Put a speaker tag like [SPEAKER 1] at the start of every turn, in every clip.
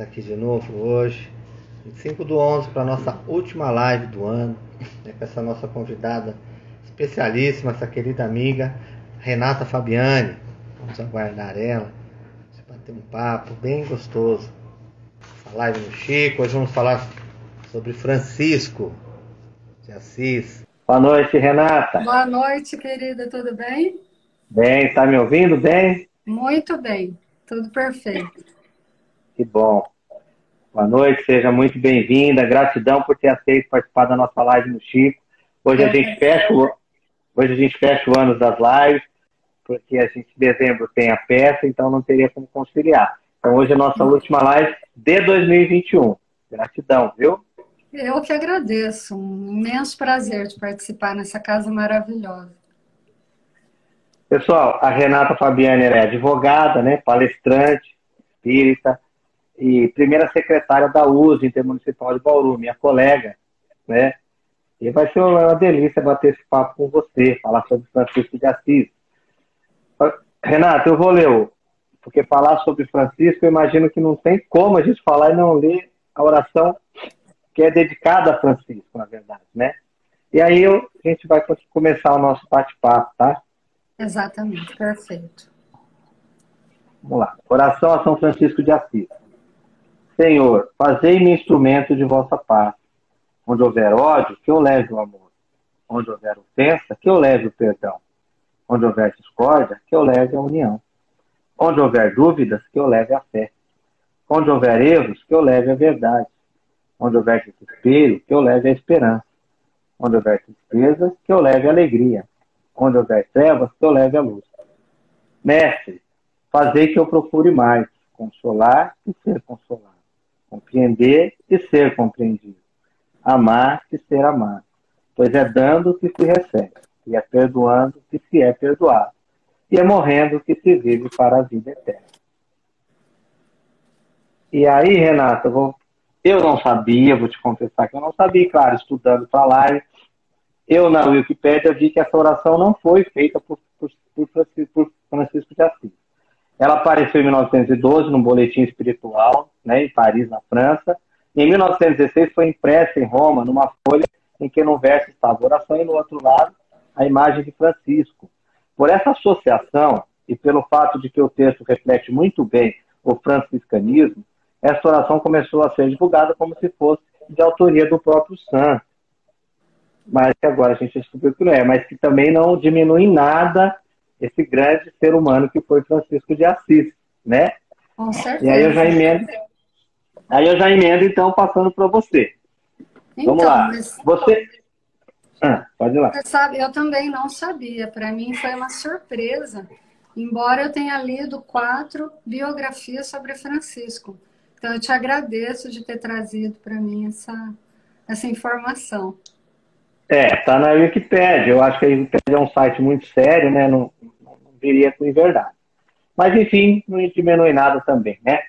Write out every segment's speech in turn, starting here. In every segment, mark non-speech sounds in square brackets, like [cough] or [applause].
[SPEAKER 1] aqui de novo hoje, 25 do 11, para a nossa última live do ano, né, com essa nossa convidada especialíssima, essa querida amiga Renata Fabiani. Vamos aguardar ela, bater um papo bem gostoso. Essa live no Chico, hoje vamos falar sobre Francisco de Assis.
[SPEAKER 2] Boa noite, Renata.
[SPEAKER 3] Boa noite, querida, tudo bem?
[SPEAKER 2] Bem, está me ouvindo bem?
[SPEAKER 3] Muito bem, tudo perfeito.
[SPEAKER 2] Que bom. Boa noite, seja muito bem-vinda. Gratidão por ter aceito participar da nossa live no Chico. Hoje a gente fecha o, hoje a gente fecha o ano das lives, porque a gente em dezembro tem a peça, então não teria como conciliar. Então hoje é a nossa última live de 2021. Gratidão, viu?
[SPEAKER 3] Eu que agradeço. Um imenso prazer de participar nessa casa maravilhosa.
[SPEAKER 2] Pessoal, a Renata Fabiani é advogada, né, palestrante, espírita, e primeira secretária da USE Intermunicipal de Bauru, minha colega, né? E vai ser uma delícia bater esse papo com você, falar sobre Francisco de Assis. Renato, eu vou ler, porque falar sobre Francisco, eu imagino que não tem como a gente falar e não ler a oração que é dedicada a Francisco, na verdade, né? E aí eu, a gente vai começar o nosso bate-papo, tá?
[SPEAKER 3] Exatamente, perfeito.
[SPEAKER 2] Vamos lá. Oração a São Francisco de Assis. Senhor, fazei-me instrumento de vossa paz. Onde houver ódio, que eu leve o amor. Onde houver ofensa, que eu leve o perdão. Onde houver discórdia, que eu leve a união. Onde houver dúvidas, que eu leve a fé. Onde houver erros, que eu leve a verdade. Onde houver desespero, que eu leve a esperança. Onde houver tristeza, que eu leve a alegria. Onde houver trevas, que eu leve a luz. Mestre, fazei que eu procure mais, consolar e ser consolado compreender e ser compreendido, amar e ser amado, pois é dando que se recebe, e é perdoando que se é perdoado, e é morrendo que se vive para a vida eterna. E aí, Renata, eu, vou... eu não sabia, vou te confessar que eu não sabia, claro, estudando para lá, eu na Wikipédia vi que essa oração não foi feita por, por, por, por Francisco de Assis. Ela apareceu em 1912 num boletim espiritual, né, em Paris, na França. E em 1916 foi impressa em Roma, numa folha em que no verso estava oração e no outro lado a imagem de Francisco. Por essa associação e pelo fato de que o texto reflete muito bem o franciscanismo, essa oração começou a ser divulgada como se fosse de autoria do próprio santo. Mas que agora a gente descobriu que não é, mas que também não diminui nada esse grande ser humano que foi Francisco de Assis, né?
[SPEAKER 3] Com certeza.
[SPEAKER 2] E aí eu já emendo, aí eu já emendo então passando para você. Então, Vamos lá. Mas... Você ah, pode ir lá.
[SPEAKER 3] Você sabe, eu também não sabia. Para mim foi uma surpresa, embora eu tenha lido quatro biografias sobre Francisco. Então eu te agradeço de ter trazido para mim essa, essa informação.
[SPEAKER 2] É, tá na Wikipedia. Eu acho que a Wikipedia é um site muito sério, né? Não, viria com verdade. Mas, enfim, não diminui nada também, né?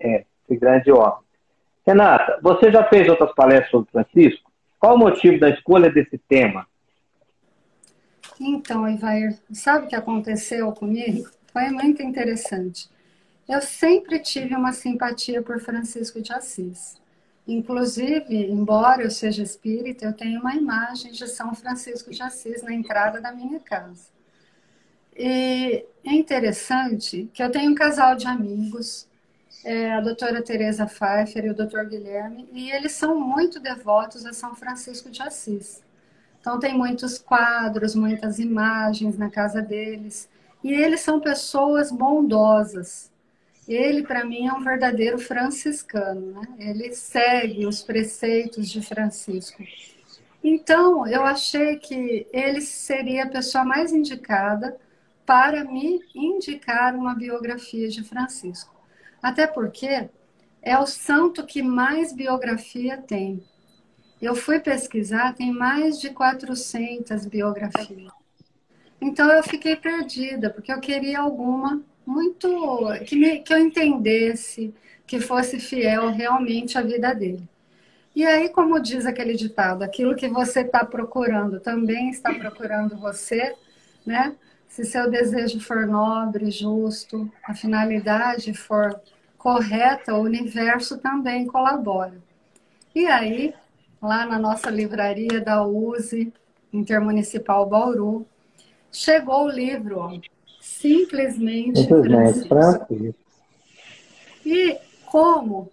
[SPEAKER 2] É, esse grande homem. Renata, você já fez outras palestras sobre Francisco? Qual o motivo da escolha desse tema?
[SPEAKER 3] Então, Ivair, sabe o que aconteceu comigo? Foi muito interessante. Eu sempre tive uma simpatia por Francisco de Assis. Inclusive, embora eu seja espírita, eu tenho uma imagem de São Francisco de Assis na entrada da minha casa. E é interessante que eu tenho um casal de amigos, é, a doutora Teresa Pfeiffer e o doutor Guilherme, e eles são muito devotos a São Francisco de Assis. Então, tem muitos quadros, muitas imagens na casa deles. E eles são pessoas bondosas. Ele, para mim, é um verdadeiro franciscano. Né? Ele segue os preceitos de Francisco. Então, eu achei que ele seria a pessoa mais indicada para me indicar uma biografia de Francisco. Até porque é o santo que mais biografia tem. Eu fui pesquisar, tem mais de 400 biografias. Então eu fiquei perdida, porque eu queria alguma muito que, me, que eu entendesse, que fosse fiel realmente à vida dele. E aí, como diz aquele ditado, aquilo que você está procurando também está procurando você, né? Se seu desejo for nobre, justo, a finalidade for correta, o universo também colabora. E aí, lá na nossa livraria da USE, Intermunicipal Bauru, chegou o livro, simplesmente, simplesmente Francisco. E como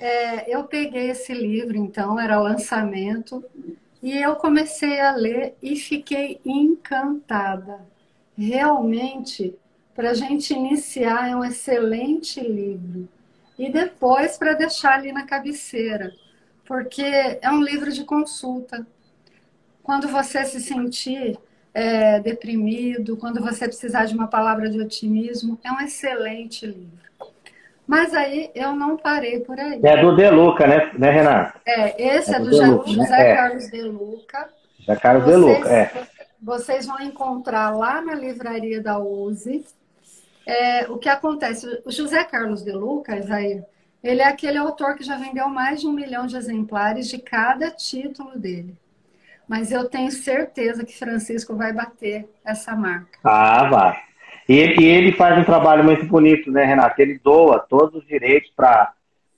[SPEAKER 3] é, eu peguei esse livro, então, era lançamento, e eu comecei a ler e fiquei encantada. Realmente, para a gente iniciar, é um excelente livro. E depois para deixar ali na cabeceira, porque é um livro de consulta. Quando você se sentir é, deprimido, quando você precisar de uma palavra de otimismo, é um excelente livro. Mas aí eu não parei por aí.
[SPEAKER 2] É do De Luca, né, né Renato?
[SPEAKER 3] É, esse é, é do, do Luca, José né? Carlos De Luca.
[SPEAKER 2] José Carlos vocês, De Luca, é.
[SPEAKER 3] Vocês vão encontrar lá na livraria da USE. É, o que acontece? O José Carlos De Luca, aí, ele é aquele autor que já vendeu mais de um milhão de exemplares de cada título dele. Mas eu tenho certeza que Francisco vai bater essa marca.
[SPEAKER 2] Ah, vai. E ele, e ele faz um trabalho muito bonito, né, Renato? Ele doa todos os direitos para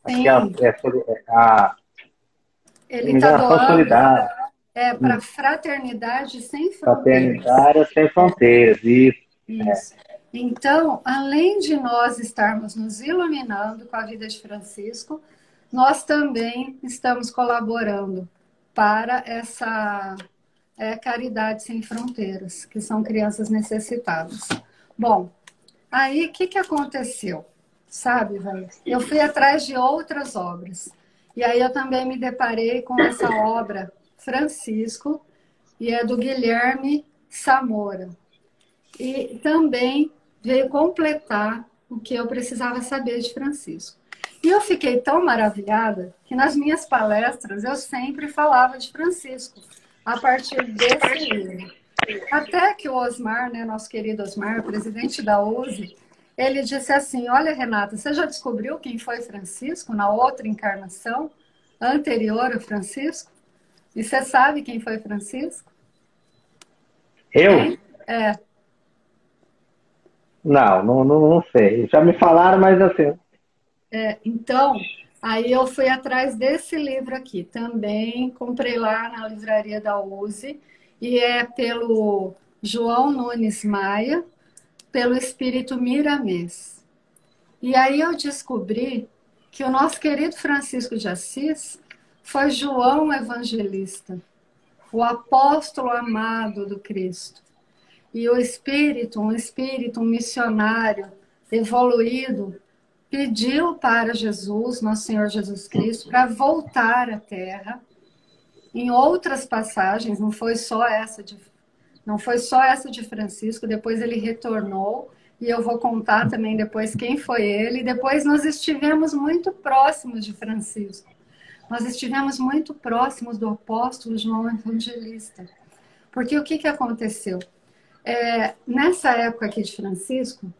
[SPEAKER 2] a, é, a,
[SPEAKER 3] ele está doando solidária. É, para fraternidade sem fronteiras.
[SPEAKER 2] Fraternidade sem fronteiras, isso.
[SPEAKER 3] Isso. É. Então, além de nós estarmos nos iluminando com a vida de Francisco, nós também estamos colaborando para essa é, Caridade Sem Fronteiras, que são crianças necessitadas. Bom, aí o que, que aconteceu? Sabe, velho? Eu fui atrás de outras obras. E aí eu também me deparei com essa obra, Francisco, e é do Guilherme Samora. E também veio completar o que eu precisava saber de Francisco. E eu fiquei tão maravilhada que nas minhas palestras eu sempre falava de Francisco, a partir desse livro. Até que o Osmar, né, nosso querido Osmar, presidente da USE, ele disse assim: Olha, Renata, você já descobriu quem foi Francisco na outra encarnação anterior a Francisco? E você sabe quem foi Francisco?
[SPEAKER 2] Eu?
[SPEAKER 3] É.
[SPEAKER 2] Não, não, não, não sei. Já me falaram, mas assim.
[SPEAKER 3] É, então, aí eu fui atrás desse livro aqui. Também comprei lá na livraria da USE e é pelo João Nunes Maia, pelo Espírito Miramês. E aí eu descobri que o nosso querido Francisco de Assis foi João Evangelista, o apóstolo amado do Cristo. E o Espírito, um Espírito, um missionário evoluído, pediu para Jesus, nosso Senhor Jesus Cristo, para voltar à Terra em outras passagens, não foi só essa de não foi só essa de Francisco, depois ele retornou e eu vou contar também depois quem foi ele. Depois nós estivemos muito próximos de Francisco. Nós estivemos muito próximos do apóstolo João Evangelista. Porque o que, que aconteceu? É, nessa época aqui de Francisco,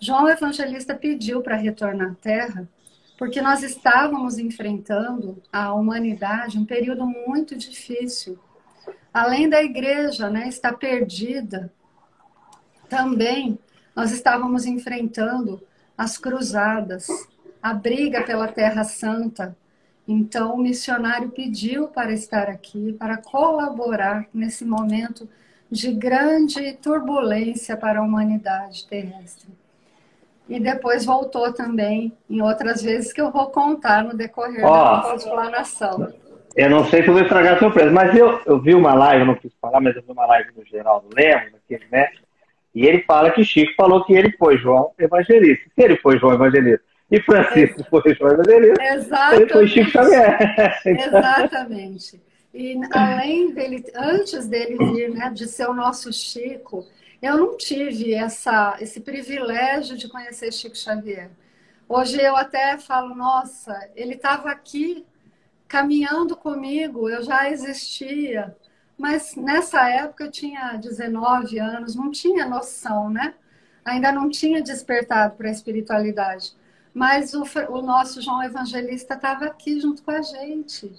[SPEAKER 3] João Evangelista pediu para retornar à Terra porque nós estávamos enfrentando a humanidade um período muito difícil. Além da igreja né, estar perdida, também nós estávamos enfrentando as cruzadas, a briga pela Terra Santa. Então, o missionário pediu para estar aqui, para colaborar nesse momento de grande turbulência para a humanidade terrestre e depois voltou também em outras vezes que eu vou contar no decorrer oh, da explanação.
[SPEAKER 2] Eu não sei se eu vou estragar a surpresa, mas eu, eu vi uma live, eu não quis falar, mas eu vi uma live do Geraldo Lemos, aqui, né? E ele fala que Chico falou que ele foi João Evangelista. Se ele foi João Evangelista e Francisco é. foi João Evangelista, Exatamente. ele foi Chico Xavier. [laughs]
[SPEAKER 3] Exatamente. E além dele, antes dele vir, né, de ser o nosso Chico, eu não tive essa, esse privilégio de conhecer Chico Xavier. Hoje eu até falo, nossa, ele estava aqui caminhando comigo, eu já existia. Mas nessa época eu tinha 19 anos, não tinha noção, né? Ainda não tinha despertado para a espiritualidade. Mas o, o nosso João Evangelista estava aqui junto com a gente.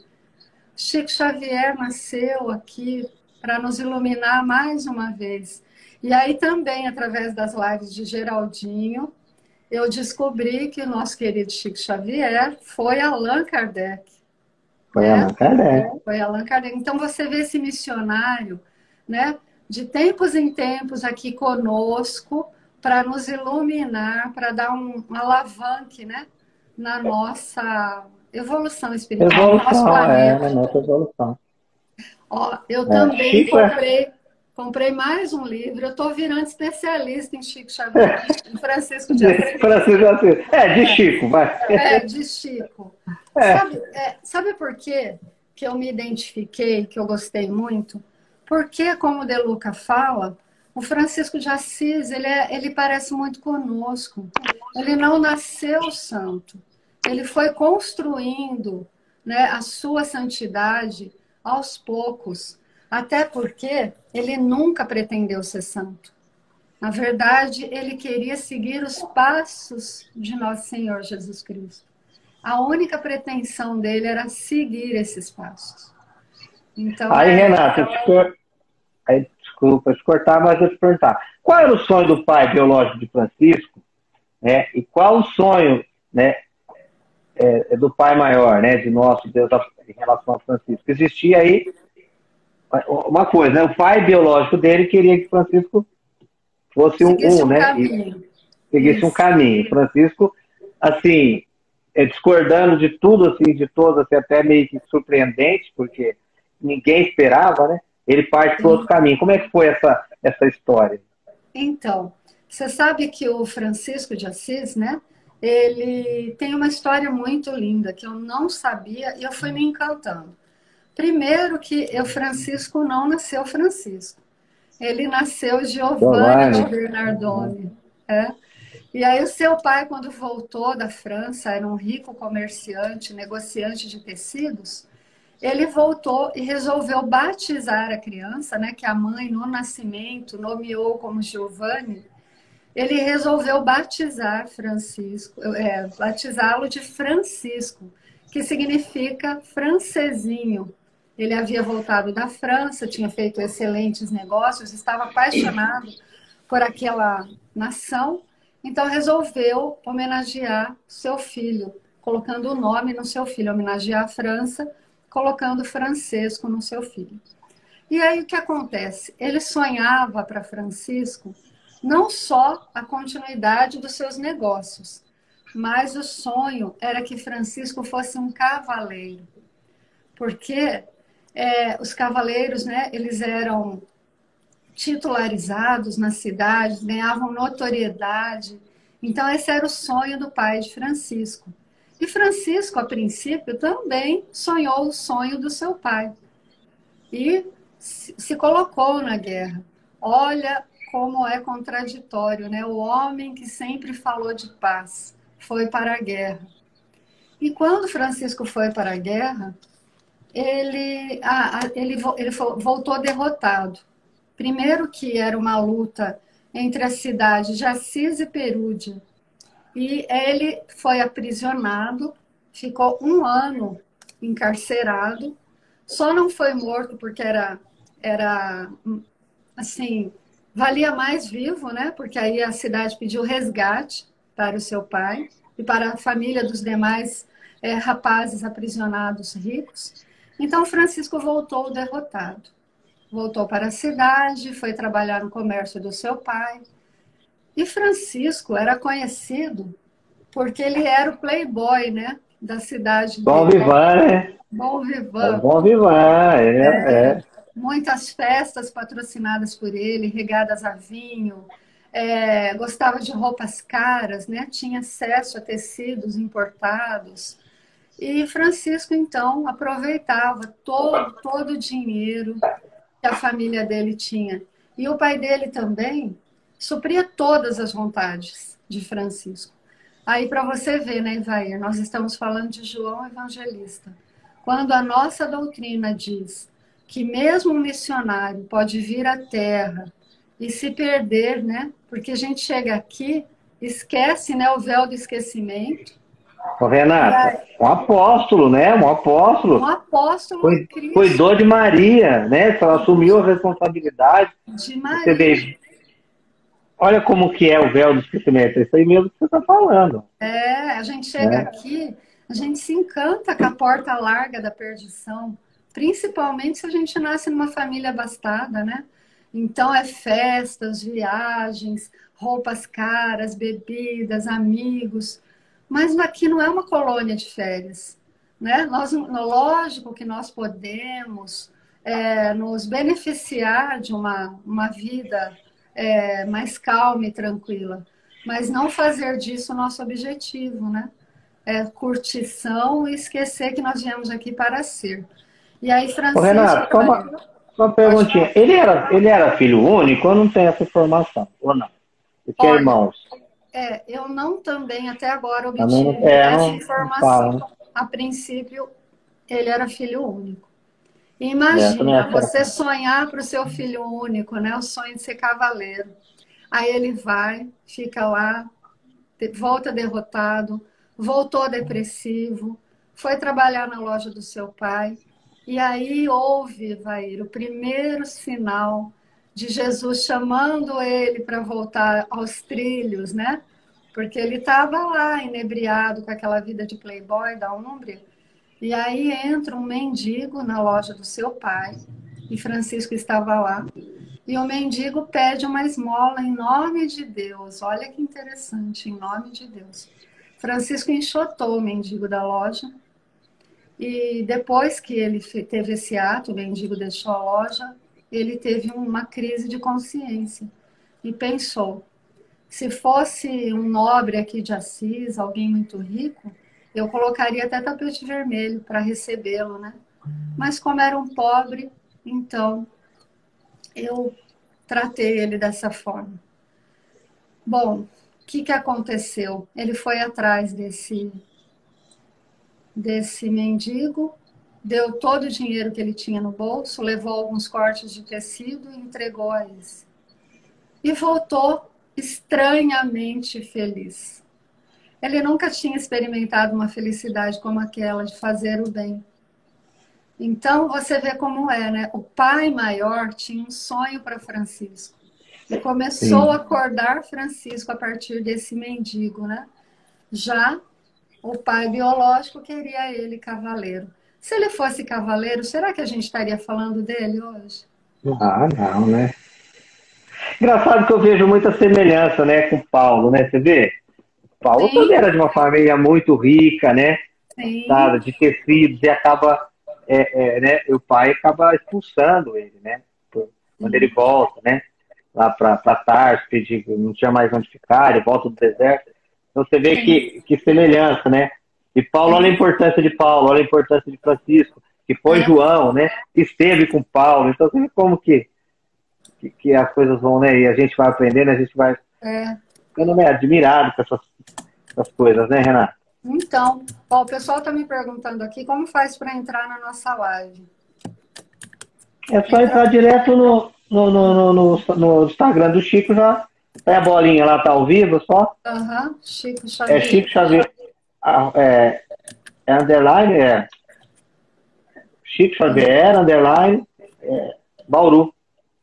[SPEAKER 3] Chico Xavier nasceu aqui para nos iluminar mais uma vez. E aí também, através das lives de Geraldinho, eu descobri que o nosso querido Chico Xavier foi Allan Kardec.
[SPEAKER 2] Foi né? Allan Kardec.
[SPEAKER 3] É, foi Allan Kardec. Então você vê esse missionário, né, de tempos em tempos aqui conosco para nos iluminar, para dar um, um alavanque, né, na nossa evolução espiritual,
[SPEAKER 2] evolução, no. É, na nossa evolução.
[SPEAKER 3] Ó, eu é, também Chico é comprei Comprei mais um livro. Eu estou virando especialista em Chico Xavier, [laughs] em Francisco de Assis.
[SPEAKER 2] Francisco de Assis. É, de Chico, vai.
[SPEAKER 3] É, de Chico. É. Sabe, é, sabe por quê que eu me identifiquei, que eu gostei muito? Porque, como o De Luca fala, o Francisco de Assis, ele, é, ele parece muito conosco. Ele não nasceu santo. Ele foi construindo né, a sua santidade aos poucos. Até porque ele nunca pretendeu ser santo. Na verdade, ele queria seguir os passos de nosso Senhor Jesus Cristo. A única pretensão dele era seguir esses passos.
[SPEAKER 2] Então, Aí, é... Renata, te Aí, desculpa te cortar, mas eu te perguntar. Qual era o sonho do pai biológico de Francisco? Né? E qual o sonho né, é, do pai maior, né, de nosso Deus em relação a Francisco? Existia aí uma coisa, né? O pai biológico dele queria que Francisco fosse um, um, um né? seguisse um caminho. Francisco, assim, é, discordando de tudo, assim, de todos, assim, até meio que surpreendente, porque ninguém esperava, né? Ele parte para outro caminho. Como é que foi essa, essa história?
[SPEAKER 3] Então, você sabe que o Francisco de Assis, né? Ele tem uma história muito linda que eu não sabia e eu fui me encantando. Primeiro que o Francisco não nasceu Francisco. Ele nasceu Giovanni de Bernardone. É. E aí o seu pai, quando voltou da França, era um rico comerciante, negociante de tecidos, ele voltou e resolveu batizar a criança, né, que a mãe no nascimento nomeou como Giovanni. Ele resolveu batizar Francisco, é, batizá-lo de Francisco, que significa francesinho. Ele havia voltado da França, tinha feito excelentes negócios, estava apaixonado por aquela nação, então resolveu homenagear seu filho, colocando o nome no seu filho, homenagear a França, colocando Francisco no seu filho. E aí o que acontece? Ele sonhava para Francisco não só a continuidade dos seus negócios, mas o sonho era que Francisco fosse um cavaleiro. Porque é, os cavaleiros, né, eles eram titularizados nas cidades, ganhavam notoriedade. Então, esse era o sonho do pai de Francisco. E Francisco, a princípio, também sonhou o sonho do seu pai. E se colocou na guerra. Olha como é contraditório, né? O homem que sempre falou de paz foi para a guerra. E quando Francisco foi para a guerra, ele, ah, ele, ele voltou derrotado. Primeiro que era uma luta entre a cidade de Assis e Perúdia. E ele foi aprisionado, ficou um ano encarcerado, só não foi morto porque era, era assim, valia mais vivo, né? Porque aí a cidade pediu resgate para o seu pai e para a família dos demais é, rapazes aprisionados ricos. Então Francisco voltou derrotado. Voltou para a cidade, foi trabalhar no comércio do seu pai. E Francisco era conhecido porque ele era o playboy, né? Da cidade.
[SPEAKER 2] Bom vivan, né?
[SPEAKER 3] Bom vivan.
[SPEAKER 2] Bom vivan, é, é, é.
[SPEAKER 3] Muitas festas patrocinadas por ele, regadas a vinho. É, gostava de roupas caras, né? Tinha acesso a tecidos importados. E Francisco, então, aproveitava todo, todo o dinheiro que a família dele tinha. E o pai dele também supria todas as vontades de Francisco. Aí, para você ver, né, Ivair, nós estamos falando de João Evangelista. Quando a nossa doutrina diz que mesmo um missionário pode vir à Terra e se perder, né? Porque a gente chega aqui, esquece né, o véu do esquecimento,
[SPEAKER 2] Ô, Renata, um apóstolo, né? Um apóstolo.
[SPEAKER 3] Um apóstolo.
[SPEAKER 2] cuidou de Maria, né? Ela assumiu a responsabilidade.
[SPEAKER 3] De Maria. Você vê,
[SPEAKER 2] olha como que é o véu do esquecimento. É isso aí mesmo que você está falando.
[SPEAKER 3] É, a gente chega é. aqui, a gente se encanta com a porta larga da perdição, principalmente se a gente nasce numa família abastada, né? Então é festas, viagens, roupas caras, bebidas, amigos. Mas aqui não é uma colônia de férias. Né? Nós, lógico que nós podemos é, nos beneficiar de uma, uma vida é, mais calma e tranquila, mas não fazer disso o nosso objetivo, né? É curtição e esquecer que nós viemos aqui para ser. E aí, Francisco... Ô,
[SPEAKER 2] Renato, só uma, uma perguntinha. Ele era, ele era filho único ou não tem essa informação? Ou não? Ele tinha irmãos?
[SPEAKER 3] É, eu não também até agora obtive é, essa informação. Fala, né? A princípio, ele era filho único. Imagina é, você sonhar para o seu filho único, né? O sonho de ser cavaleiro. Aí ele vai, fica lá, volta derrotado, voltou depressivo, foi trabalhar na loja do seu pai. E aí houve, Vair, o primeiro sinal de Jesus chamando ele para voltar aos trilhos, né? Porque ele estava lá, inebriado com aquela vida de playboy da Úmbria. E aí entra um mendigo na loja do seu pai, e Francisco estava lá. E o mendigo pede uma esmola em nome de Deus. Olha que interessante, em nome de Deus. Francisco enxotou o mendigo da loja. E depois que ele teve esse ato, o mendigo deixou a loja, ele teve uma crise de consciência e pensou: se fosse um nobre aqui de Assis, alguém muito rico, eu colocaria até tapete vermelho para recebê-lo, né? Mas como era um pobre, então eu tratei ele dessa forma. Bom, o que, que aconteceu? Ele foi atrás desse desse mendigo deu todo o dinheiro que ele tinha no bolso, levou alguns cortes de tecido e entregou a esse. E voltou estranhamente feliz. Ele nunca tinha experimentado uma felicidade como aquela de fazer o bem. Então você vê como é, né? O pai maior tinha um sonho para Francisco. E começou Sim. a acordar Francisco a partir desse mendigo, né? Já o pai biológico queria ele cavaleiro. Se ele fosse cavaleiro, será que a gente estaria falando dele hoje?
[SPEAKER 2] Ah, não, né? Engraçado que eu vejo muita semelhança, né, com Paulo, né? Você vê? Paulo Sim. também era de uma família muito rica, né? Sim. Sabe, de tecidos e acaba, é, é, né? O pai acaba expulsando ele, né? Quando ele volta, né? Lá para Tarso, não tinha mais onde ficar, ele volta do deserto. Então você vê que, que semelhança, né? E Paulo, olha a importância de Paulo, olha a importância de Francisco, que foi é. João, né? Esteve com Paulo. Então, você vê como que, que, que, as coisas vão, né? E a gente vai aprendendo, a gente vai é. Ficando né, admirado com essas, essas coisas, né, Renata?
[SPEAKER 3] Então, ó, o pessoal está me perguntando aqui como faz para entrar na nossa live.
[SPEAKER 2] É só entrar direto no, no, no, no, no Instagram do Chico, já tem a bolinha lá, tá ao vivo só?
[SPEAKER 3] Aham, uhum. Chico Xavier.
[SPEAKER 2] É Chico Xavier é, é underline, é Chico Xavier, underline, é, Bauru.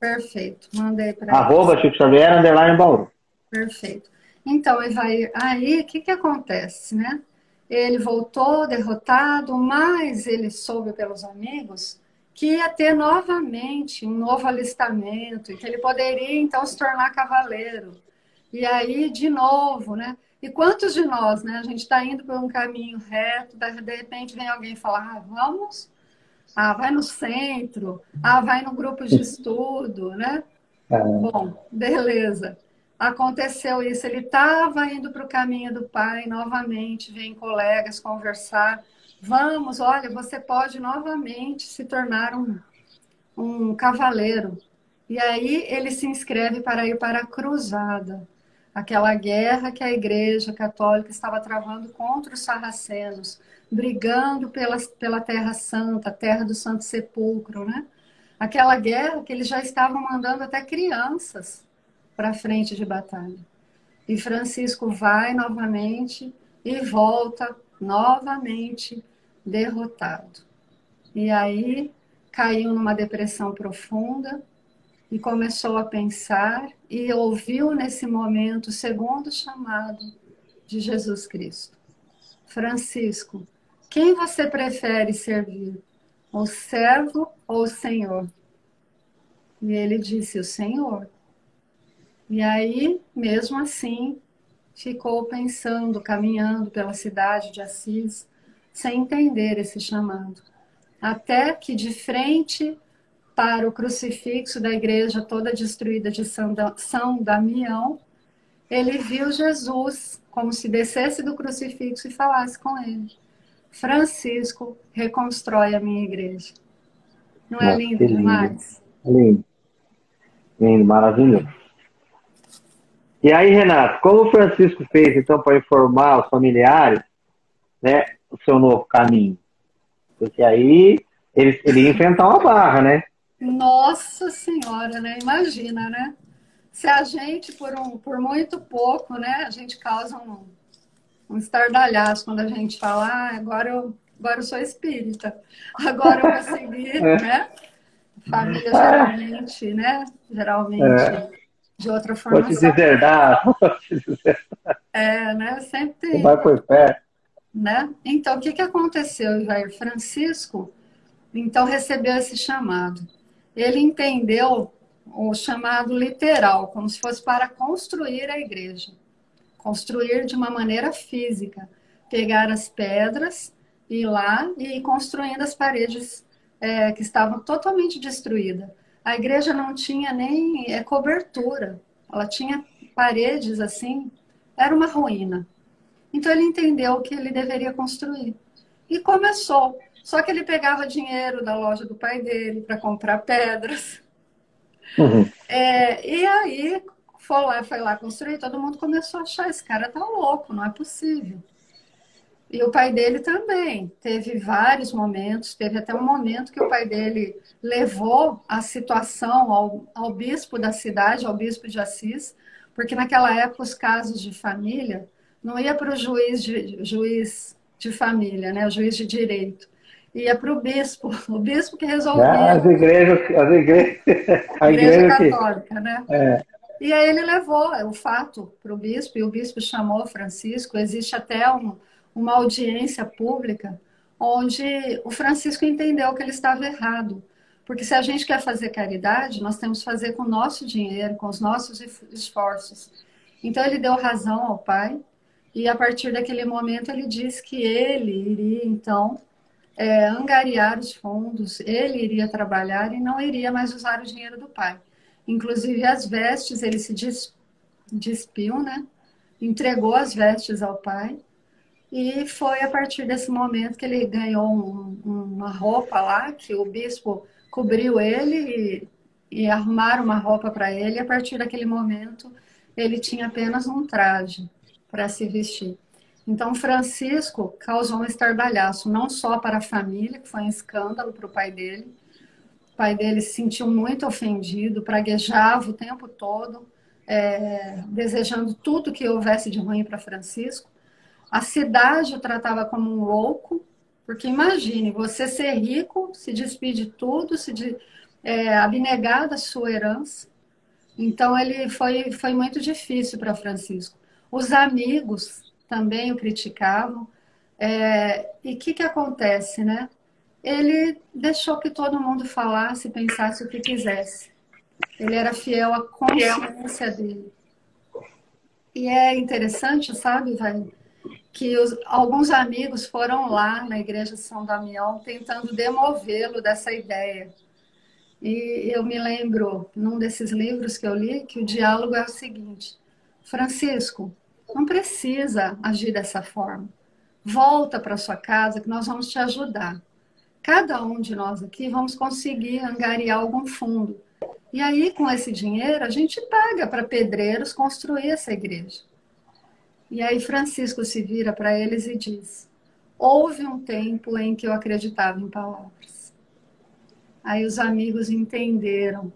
[SPEAKER 3] Perfeito, mandei para
[SPEAKER 2] Arroba Chico Xavier, underline Bauru.
[SPEAKER 3] Perfeito. Então, Evair, aí o que, que acontece, né? Ele voltou derrotado, mas ele soube pelos amigos que ia ter novamente um novo alistamento e que ele poderia então se tornar cavaleiro. E aí, de novo, né? E quantos de nós, né? A gente está indo por um caminho reto, de repente vem alguém falar, ah, vamos, ah, vai no centro, ah, vai no grupo de estudo, né? É. Bom, beleza. Aconteceu isso, ele estava indo para o caminho do pai novamente, vem colegas conversar. Vamos, olha, você pode novamente se tornar um, um cavaleiro. E aí ele se inscreve para ir para a cruzada aquela guerra que a Igreja Católica estava travando contra os sarracenos, brigando pela, pela Terra Santa, Terra do Santo Sepulcro, né? Aquela guerra que eles já estavam mandando até crianças para a frente de batalha. E Francisco vai novamente e volta novamente derrotado. E aí caiu numa depressão profunda e começou a pensar e ouviu nesse momento o segundo chamado de Jesus Cristo. Francisco, quem você prefere servir? O servo ou o Senhor? E ele disse: O Senhor. E aí, mesmo assim, ficou pensando, caminhando pela cidade de Assis, sem entender esse chamado. Até que, de frente para o crucifixo da igreja toda destruída de São Damião, ele viu Jesus como se descesse do crucifixo e falasse com ele: Francisco, reconstrói a minha igreja. Não é lindo demais?
[SPEAKER 2] Lindo. Lindo, maravilhoso. E aí, Renato, como o Francisco fez então para informar os familiares, né, o seu novo caminho? Porque aí ele, ele ia enfrentar uma barra, né?
[SPEAKER 3] Nossa Senhora, né? Imagina, né? Se a gente, por, um, por muito pouco, né, a gente causa um, um estardalhaço quando a gente fala, ah, agora eu, agora eu sou espírita, agora eu vou seguir, [laughs] é. né? Família geralmente, né? Geralmente. É de outra forma.
[SPEAKER 2] Vou te deserdar, vou te
[SPEAKER 3] deserdar. É, né? Sempre tem.
[SPEAKER 2] Vai por pé.
[SPEAKER 3] Né? Então, o que, que aconteceu, Jair Francisco? Então, recebeu esse chamado. Ele entendeu o chamado literal, como se fosse para construir a igreja. Construir de uma maneira física. Pegar as pedras, ir lá e ir construindo as paredes é, que estavam totalmente destruídas a igreja não tinha nem é, cobertura, ela tinha paredes assim, era uma ruína. Então ele entendeu que ele deveria construir. E começou. Só que ele pegava dinheiro da loja do pai dele para comprar pedras. Uhum. É, e aí foi lá, foi lá construir, todo mundo começou a achar, esse cara tá louco, não é possível. E o pai dele também. Teve vários momentos, teve até um momento que o pai dele levou a situação ao, ao bispo da cidade, ao bispo de Assis, porque naquela época os casos de família não ia para o juiz de, juiz de família, né, o juiz de direito. Ia para o bispo, o bispo que resolvia.
[SPEAKER 2] Ah, as igrejas, as igrejas, [laughs]
[SPEAKER 3] a igreja, igreja católica, que... né? É. E aí ele levou o fato para o bispo, e o bispo chamou Francisco. Existe até um, uma audiência pública onde o Francisco entendeu que ele estava errado. Porque se a gente quer fazer caridade, nós temos que fazer com o nosso dinheiro, com os nossos esforços. Então ele deu razão ao pai e a partir daquele momento ele disse que ele iria então é, angariar os fundos, ele iria trabalhar e não iria mais usar o dinheiro do pai. Inclusive as vestes, ele se despiu, né? Entregou as vestes ao pai e foi a partir desse momento que ele ganhou um, uma roupa lá, que o bispo cobriu ele e, e arrumaram uma roupa para ele. E a partir daquele momento, ele tinha apenas um traje para se vestir. Então, Francisco causou um estardalhaço, não só para a família, que foi um escândalo para o pai dele. O pai dele se sentiu muito ofendido, praguejava o tempo todo, é, desejando tudo que houvesse de ruim para Francisco. A cidade o tratava como um louco, porque imagine, você ser rico, se despedir de tudo, se de, é, abnegar da sua herança. Então ele foi, foi muito difícil para Francisco. Os amigos também o criticavam. É, e o que, que acontece, né? Ele deixou que todo mundo falasse, pensasse o que quisesse. Ele era fiel à consciência dele. E é interessante, sabe, vai que os, alguns amigos foram lá na igreja de São Damião tentando demovê-lo dessa ideia. E eu me lembro, num desses livros que eu li, que o diálogo é o seguinte: Francisco, não precisa agir dessa forma. Volta para sua casa que nós vamos te ajudar. Cada um de nós aqui vamos conseguir angariar algum fundo. E aí, com esse dinheiro, a gente paga para pedreiros construir essa igreja. E aí Francisco se vira para eles e diz: Houve um tempo em que eu acreditava em palavras. Aí os amigos entenderam.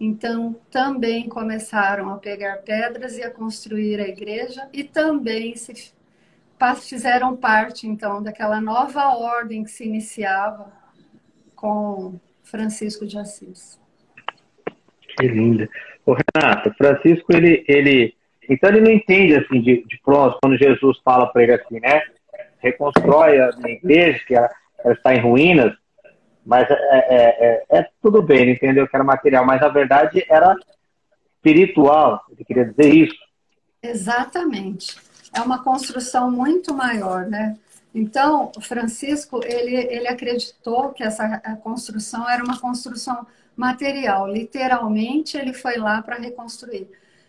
[SPEAKER 3] Então também começaram a pegar pedras e a construir a igreja e também se fizeram parte então daquela nova ordem que se iniciava com Francisco de Assis.
[SPEAKER 2] Que linda. O Renato, Francisco, ele, ele. Então ele não entende assim de, de pronto, quando Jesus fala para ele assim, né? Reconstrói a minha igreja, que ela, está em ruínas, mas é, é, é, é, tudo bem, ele entendeu que era material, mas a verdade era espiritual, ele queria dizer isso.
[SPEAKER 3] Exatamente. É uma construção muito maior, né? Então, Francisco, ele, ele acreditou que essa construção era uma construção material. Literalmente, ele foi lá para reconstruir.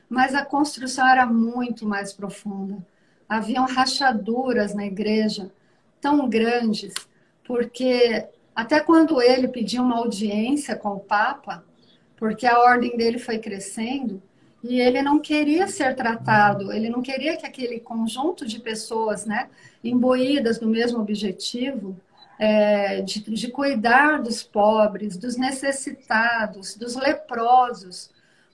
[SPEAKER 3] Mas a construção era muito mais profunda. Haviam rachaduras na igreja tão grandes, porque até quando ele pediu uma audiência com o Papa, porque a ordem dele foi crescendo, e ele não queria ser tratado, ele não queria que aquele conjunto de pessoas, né, imbuídas no mesmo objetivo, é, de, de cuidar dos pobres, dos necessitados, dos leprosos,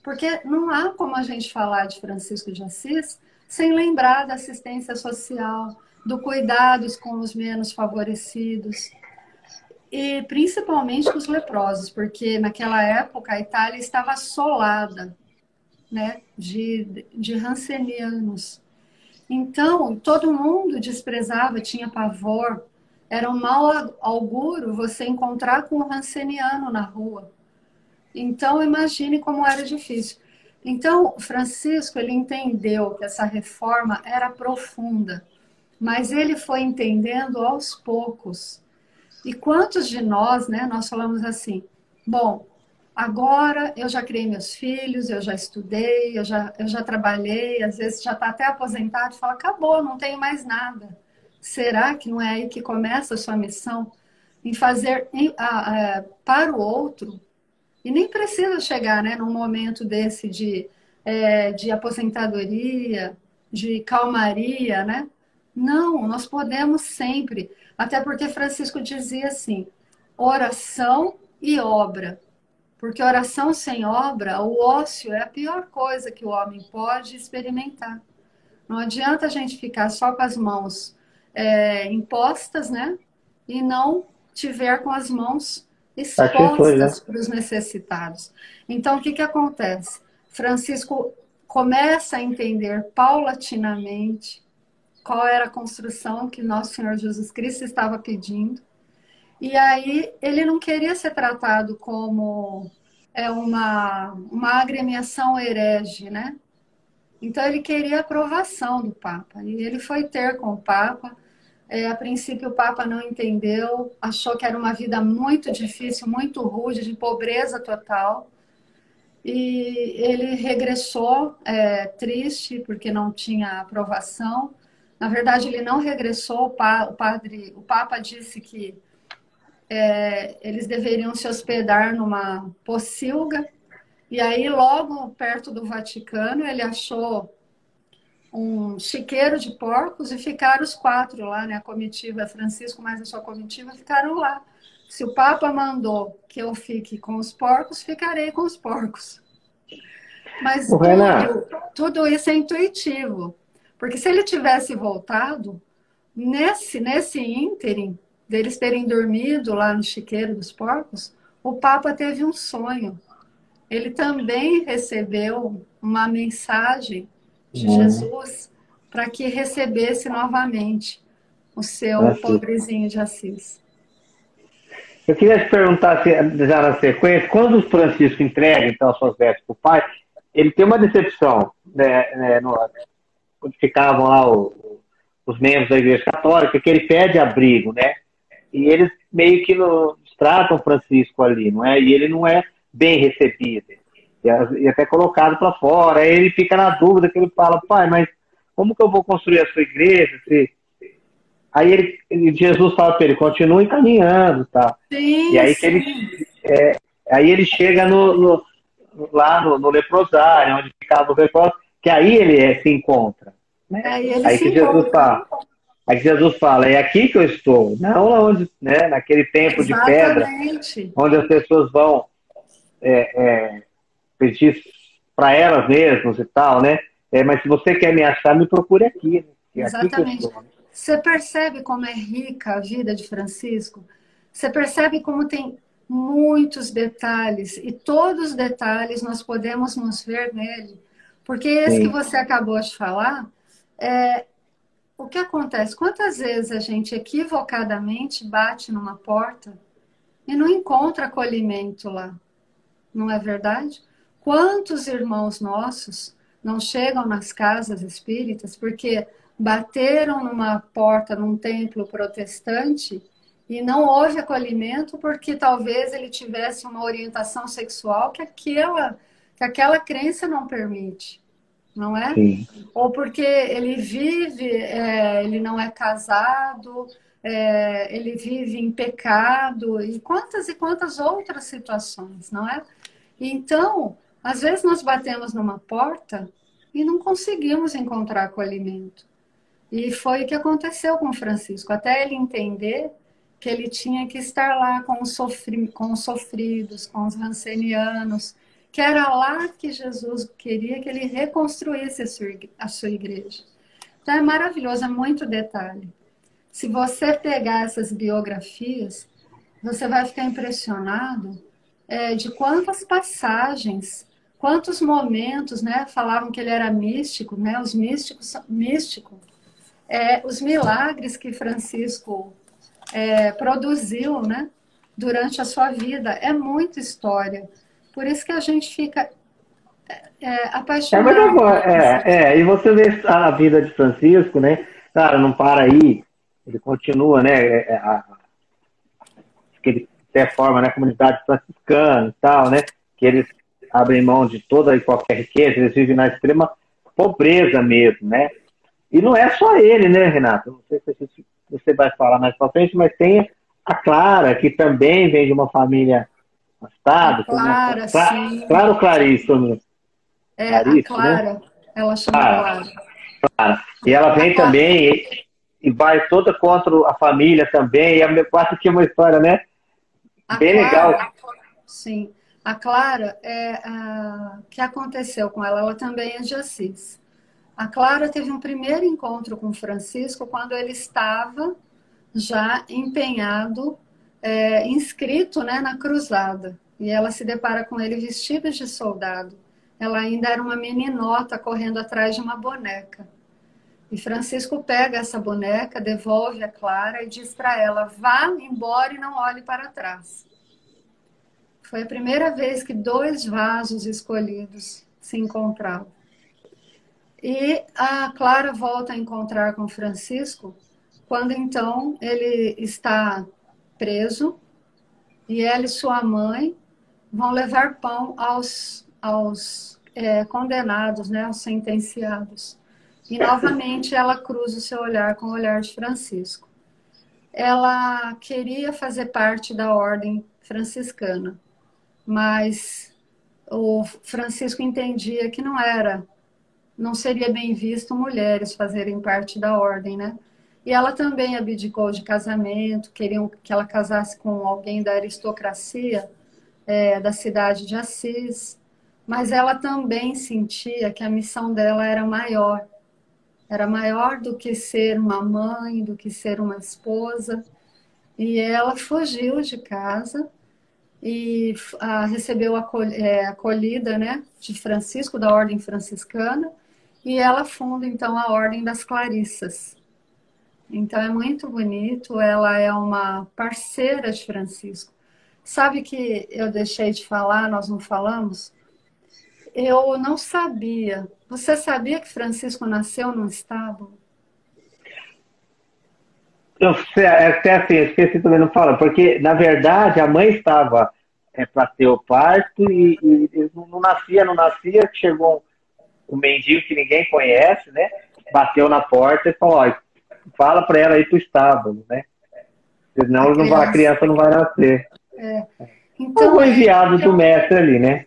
[SPEAKER 3] porque não há como a gente falar de Francisco de Assis sem lembrar da assistência social, do cuidados com os menos favorecidos, e principalmente com os leprosos, porque naquela época a Itália estava assolada né, de, de rancenianos. Então, todo mundo desprezava, tinha pavor. Era um mau auguro você encontrar com um ranceniano na rua. Então, imagine como era difícil. Então, Francisco, ele entendeu que essa reforma era profunda, mas ele foi entendendo aos poucos. E quantos de nós, né, nós falamos assim, bom, Agora eu já criei meus filhos, eu já estudei, eu já, eu já trabalhei, às vezes já está até aposentado fala: acabou, não tenho mais nada. Será que não é aí que começa a sua missão? Em fazer em, a, a, para o outro? E nem precisa chegar né, num momento desse de, é, de aposentadoria, de calmaria, né? Não, nós podemos sempre. Até porque Francisco dizia assim: oração e obra. Porque oração sem obra, o ócio é a pior coisa que o homem pode experimentar. Não adianta a gente ficar só com as mãos é, impostas, né? E não tiver com as mãos expostas para os necessitados. Então, o que, que acontece? Francisco começa a entender paulatinamente qual era a construção que nosso Senhor Jesus Cristo estava pedindo e aí ele não queria ser tratado como é uma, uma agremiação herege, né? Então ele queria a aprovação do Papa. E ele foi ter com o Papa. É, a princípio o Papa não entendeu, achou que era uma vida muito difícil, muito rude, de pobreza total. E ele regressou é, triste porque não tinha aprovação. Na verdade, ele não regressou. O, pa, o padre, o Papa disse que é, eles deveriam se hospedar numa pocilga. E aí, logo perto do Vaticano, ele achou um chiqueiro de porcos e ficaram os quatro lá, né? A comitiva, Francisco mais a sua comitiva, ficaram lá. Se o Papa mandou que eu fique com os porcos, ficarei com os porcos. Mas tudo, tudo isso é intuitivo. Porque se ele tivesse voltado, nesse, nesse ínterim, deles terem dormido lá no chiqueiro dos porcos, o Papa teve um sonho. Ele também recebeu uma mensagem de uhum. Jesus para que recebesse novamente o seu assim. pobrezinho de Assis.
[SPEAKER 2] Eu queria te perguntar, já na sequência, quando o Francisco entrega, então, as suas vestes para o pai, ele tem uma decepção, né, né no, quando ficavam lá o, os membros da Igreja Católica, que ele pede abrigo, né? e eles meio que no, tratam Francisco ali, não é? E ele não é bem recebido e até colocado para fora. Aí ele fica na dúvida que ele fala, pai, mas como que eu vou construir a sua igreja? Se... Aí ele, ele, Jesus fala para ele, continue caminhando, tá?
[SPEAKER 3] Sim,
[SPEAKER 2] e aí que ele, é, aí ele chega no, no lá no, no, leprosário, onde ficava o leproso, que aí ele é, se encontra. Né?
[SPEAKER 3] Aí, ele
[SPEAKER 2] aí
[SPEAKER 3] que
[SPEAKER 2] Jesus fala, Aí Jesus fala, é aqui que eu estou, não lá onde, né, naquele templo de pedra, onde as pessoas vão é, pedir para elas mesmas e tal, né? É, mas se você quer me achar, me procure aqui.
[SPEAKER 3] Né? É Exatamente. Aqui você percebe como é rica a vida de Francisco? Você percebe como tem muitos detalhes, e todos os detalhes nós podemos nos ver nele. Porque esse Sim. que você acabou de falar, é, o que acontece? Quantas vezes a gente equivocadamente bate numa porta e não encontra acolhimento lá? Não é verdade? Quantos irmãos nossos não chegam nas casas espíritas porque bateram numa porta num templo protestante e não houve acolhimento porque talvez ele tivesse uma orientação sexual que aquela, que aquela crença não permite, não é? Sim. Ou porque ele vive, é, ele não é casado, é, ele vive em pecado e quantas e quantas outras situações, não é? Então, às vezes nós batemos numa porta e não conseguimos encontrar acolhimento. E foi o que aconteceu com Francisco, até ele entender que ele tinha que estar lá com os, sofri com os sofridos, com os rancenianos, que era lá que Jesus queria que ele reconstruísse a sua, a sua igreja. Então é maravilhoso, é muito detalhe. Se você pegar essas biografias, você vai ficar impressionado é, de quantas passagens, quantos momentos, né? Falavam que ele era místico, né? Os místicos, místico, é, os milagres que Francisco é, produziu, né? Durante a sua vida. É muita história. Por isso que a gente fica é, apaixonado.
[SPEAKER 2] É, é, é, e você vê a vida de Francisco, né? Cara, não para aí. Ele continua, né? É, é, a, que ele até forma né, comunidade franciscana e tal, né? Que eles abrem mão de toda e qualquer riqueza, eles vivem na extrema pobreza mesmo, né? E não é só ele, né, Renato? Não sei se você vai falar mais pra frente, mas tem a Clara, que também vem de uma família afastada.
[SPEAKER 3] Clara, né? sim.
[SPEAKER 2] Claro, Clarice.
[SPEAKER 3] Né? É, Clarice, a Clara. Né? Ela chama Clara.
[SPEAKER 2] Clara. E ela vem também e, vai toda contra a família também. E a quase que uma história, né?
[SPEAKER 3] A Bem Clara, legal. Sim. A Clara, é, o que aconteceu com ela? Ela também é de Assis. A Clara teve um primeiro encontro com Francisco quando ele estava já empenhado, é, inscrito né, na cruzada. E ela se depara com ele vestido de soldado. Ela ainda era uma meninota correndo atrás de uma boneca. E Francisco pega essa boneca, devolve a Clara e diz para ela: vá embora e não olhe para trás. Foi a primeira vez que dois vasos escolhidos se encontravam. E a Clara volta a encontrar com Francisco quando então ele está preso e ela e sua mãe vão levar pão aos, aos é, condenados, né, aos sentenciados. E novamente ela cruza o seu olhar com o olhar de Francisco. Ela queria fazer parte da ordem franciscana, mas o Francisco entendia que não era não seria bem visto mulheres fazerem parte da ordem, né? E ela também abdicou de casamento, queriam que ela casasse com alguém da aristocracia é, da cidade de Assis, mas ela também sentia que a missão dela era maior. Era maior do que ser uma mãe, do que ser uma esposa. E ela fugiu de casa e ah, recebeu a é, acolhida né, de Francisco, da Ordem Franciscana, e ela funda então a Ordem das Clarissas. Então é muito bonito, ela é uma parceira de Francisco. Sabe que eu deixei de falar, nós não falamos? Eu não sabia. Você sabia que Francisco nasceu num estábulo?
[SPEAKER 2] Eu é até assim, esqueci também não fala, porque na verdade a mãe estava é, para ter o parto e, e, não nascia, não nascia, chegou um mendigo que ninguém conhece, né? Bateu na porta e falou, ó, fala para ela ir pro estábulo, né? Senão a criança não, vai, a criança não vai nascer. É. Então, o enviado do mestre ali, né?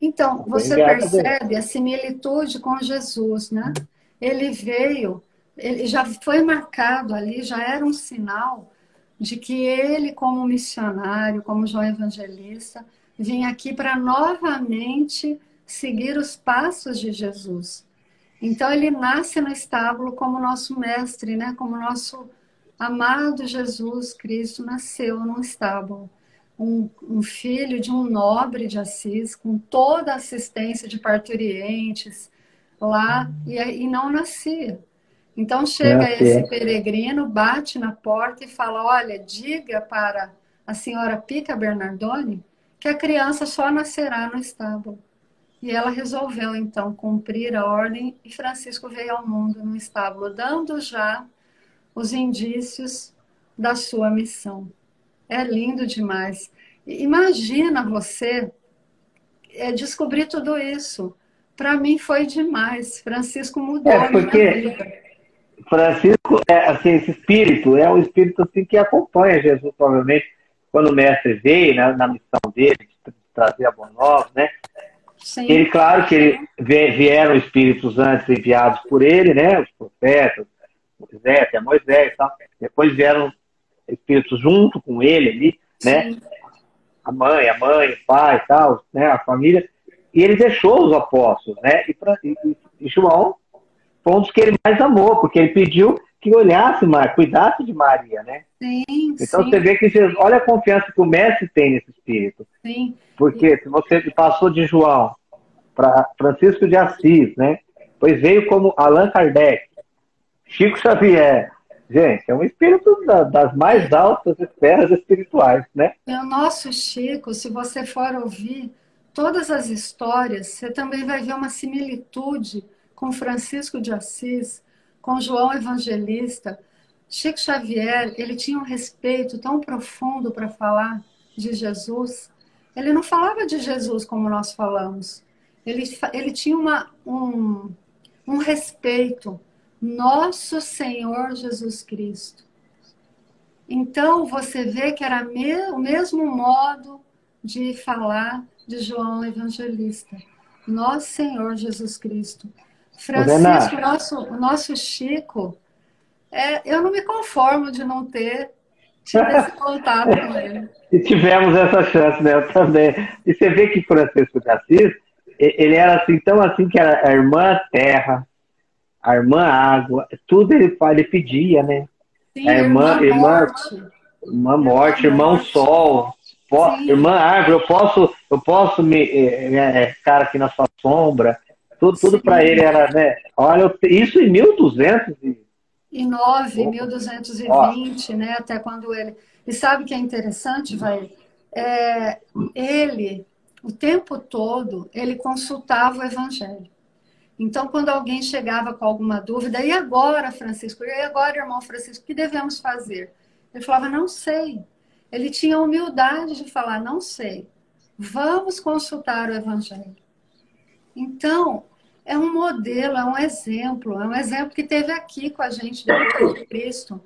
[SPEAKER 3] Então, você percebe a similitude com Jesus, né? Ele veio, ele já foi marcado ali, já era um sinal de que ele, como missionário, como João Evangelista, vinha aqui para novamente seguir os passos de Jesus. Então ele nasce no estábulo como nosso mestre, né? Como nosso amado Jesus Cristo nasceu no estábulo. um, um, filho de um nobre de Assis, com toda a assistência de parturientes lá, e, e não nascia. Então chega esse peregrino, bate na porta e fala: Olha, diga para a senhora Pica Bernardoni que a criança só nascerá no estábulo. E ela resolveu então cumprir a ordem e Francisco veio ao mundo no estábulo, dando já os indícios da sua missão. É lindo demais. Imagina você é, descobrir tudo isso. Para mim foi demais. Francisco mudou é porque a minha vida.
[SPEAKER 2] Francisco é assim, esse espírito é um espírito assim que acompanha Jesus provavelmente quando o mestre veio né, na missão dele de trazer a boa nova, né? Sim. Ele, claro que ele, vieram espíritos antes enviados por ele, né? Os profetas, Moisés, até Moisés e tal. Depois vieram espíritos junto com ele ali, né? Sim. A mãe, a mãe, o pai e tal, né? A família. E ele deixou os apóstolos, né? E, e, e João foi um dos que ele mais amou, porque ele pediu que olhasse mais, cuidasse de Maria, né?
[SPEAKER 3] Sim,
[SPEAKER 2] então sim. você vê que Jesus, olha a confiança que o mestre tem nesse espírito.
[SPEAKER 3] Sim.
[SPEAKER 2] Porque se você passou de João para Francisco de Assis, né? Pois veio como Allan Kardec, Chico Xavier. Gente, é um espírito da, das mais altas esferas espirituais, né?
[SPEAKER 3] É o nosso Chico, se você for ouvir todas as histórias, você também vai ver uma similitude com Francisco de Assis, com João Evangelista. Chico Xavier, ele tinha um respeito tão profundo para falar de Jesus. Ele não falava de Jesus como nós falamos. Ele, ele tinha uma, um, um respeito. Nosso Senhor Jesus Cristo. Então, você vê que era me, o mesmo modo de falar de João Evangelista. Nosso Senhor Jesus Cristo. Francisco, o nosso, o nosso Chico, é, eu não me conformo de não ter tido esse [laughs] contato com ele.
[SPEAKER 2] E tivemos essa chance, né? Eu também. E você vê que Francisco de Assis, ele era assim, tão assim que era a irmã terra, a irmã água, tudo ele, ele pedia, né?
[SPEAKER 3] Sim, a irmã, irmã, morte.
[SPEAKER 2] irmã morte, irmão morte. sol, irmã árvore, eu posso, eu posso me é, ficar aqui na sua sombra. Tudo, tudo para ele era, né? Olha, isso em 1200
[SPEAKER 3] e... Em 9, 1220, né? Até quando ele... E sabe o que é interessante, vai? É, ele, o tempo todo, ele consultava o evangelho. Então, quando alguém chegava com alguma dúvida, e agora, Francisco? E agora, irmão Francisco, o que devemos fazer? Ele falava, não sei. Ele tinha a humildade de falar, não sei. Vamos consultar o evangelho. Então, é um modelo, é um exemplo, é um exemplo que teve aqui com a gente depois de Cristo.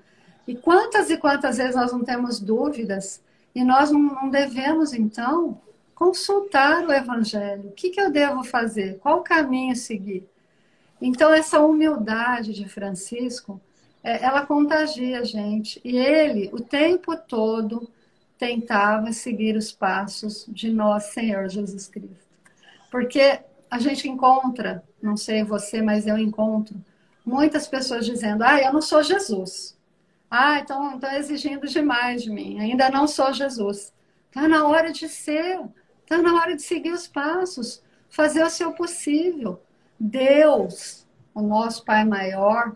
[SPEAKER 3] E quantas e quantas vezes nós não temos dúvidas e nós não, devemos, então, consultar o Evangelho. O que, que eu devo fazer? Qual caminho seguir? Então, essa humildade de Francisco, é, ela contagia a gente. E ele, o tempo todo, tentava seguir os passos de nosso Senhor Jesus Cristo. Porque a gente encontra, não sei você, mas eu encontro muitas pessoas dizendo: ah, eu não sou Jesus. Ah, então estão exigindo demais de mim. Ainda não sou Jesus. Está na hora de ser. Está na hora de seguir os passos. Fazer o seu possível. Deus, o nosso Pai maior,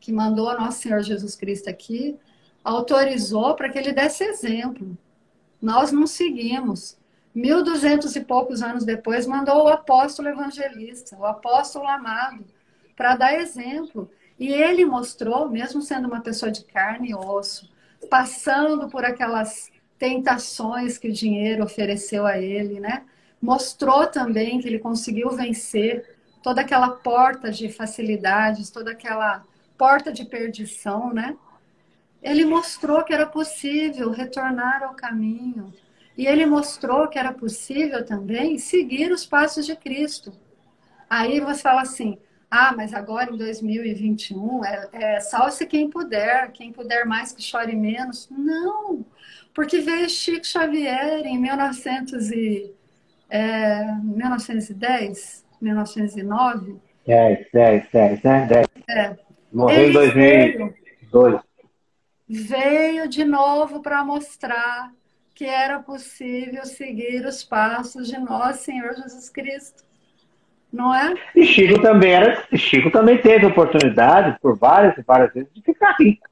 [SPEAKER 3] que mandou nosso Senhor Jesus Cristo aqui, autorizou para que ele desse exemplo. Nós não seguimos. 1200 e poucos anos depois, mandou o apóstolo evangelista, o apóstolo amado, para dar exemplo. E ele mostrou, mesmo sendo uma pessoa de carne e osso, passando por aquelas tentações que o dinheiro ofereceu a ele, né? Mostrou também que ele conseguiu vencer toda aquela porta de facilidades, toda aquela porta de perdição, né? Ele mostrou que era possível retornar ao caminho, e ele mostrou que era possível também seguir os passos de Cristo. Aí você fala assim: ah, mas agora em 2021 é, é salve-se quem puder, quem puder mais que chore menos. Não, porque veio Chico Xavier em 1900 e, é, 1910, 1909.
[SPEAKER 2] 10, 10, 10, né? 10. É. Morreu em 2002.
[SPEAKER 3] Veio, veio de novo para mostrar que era possível seguir os passos de nosso Senhor Jesus Cristo. Não é?
[SPEAKER 2] E Chico também era, Chico também teve oportunidade por várias e várias vezes de ficar rico.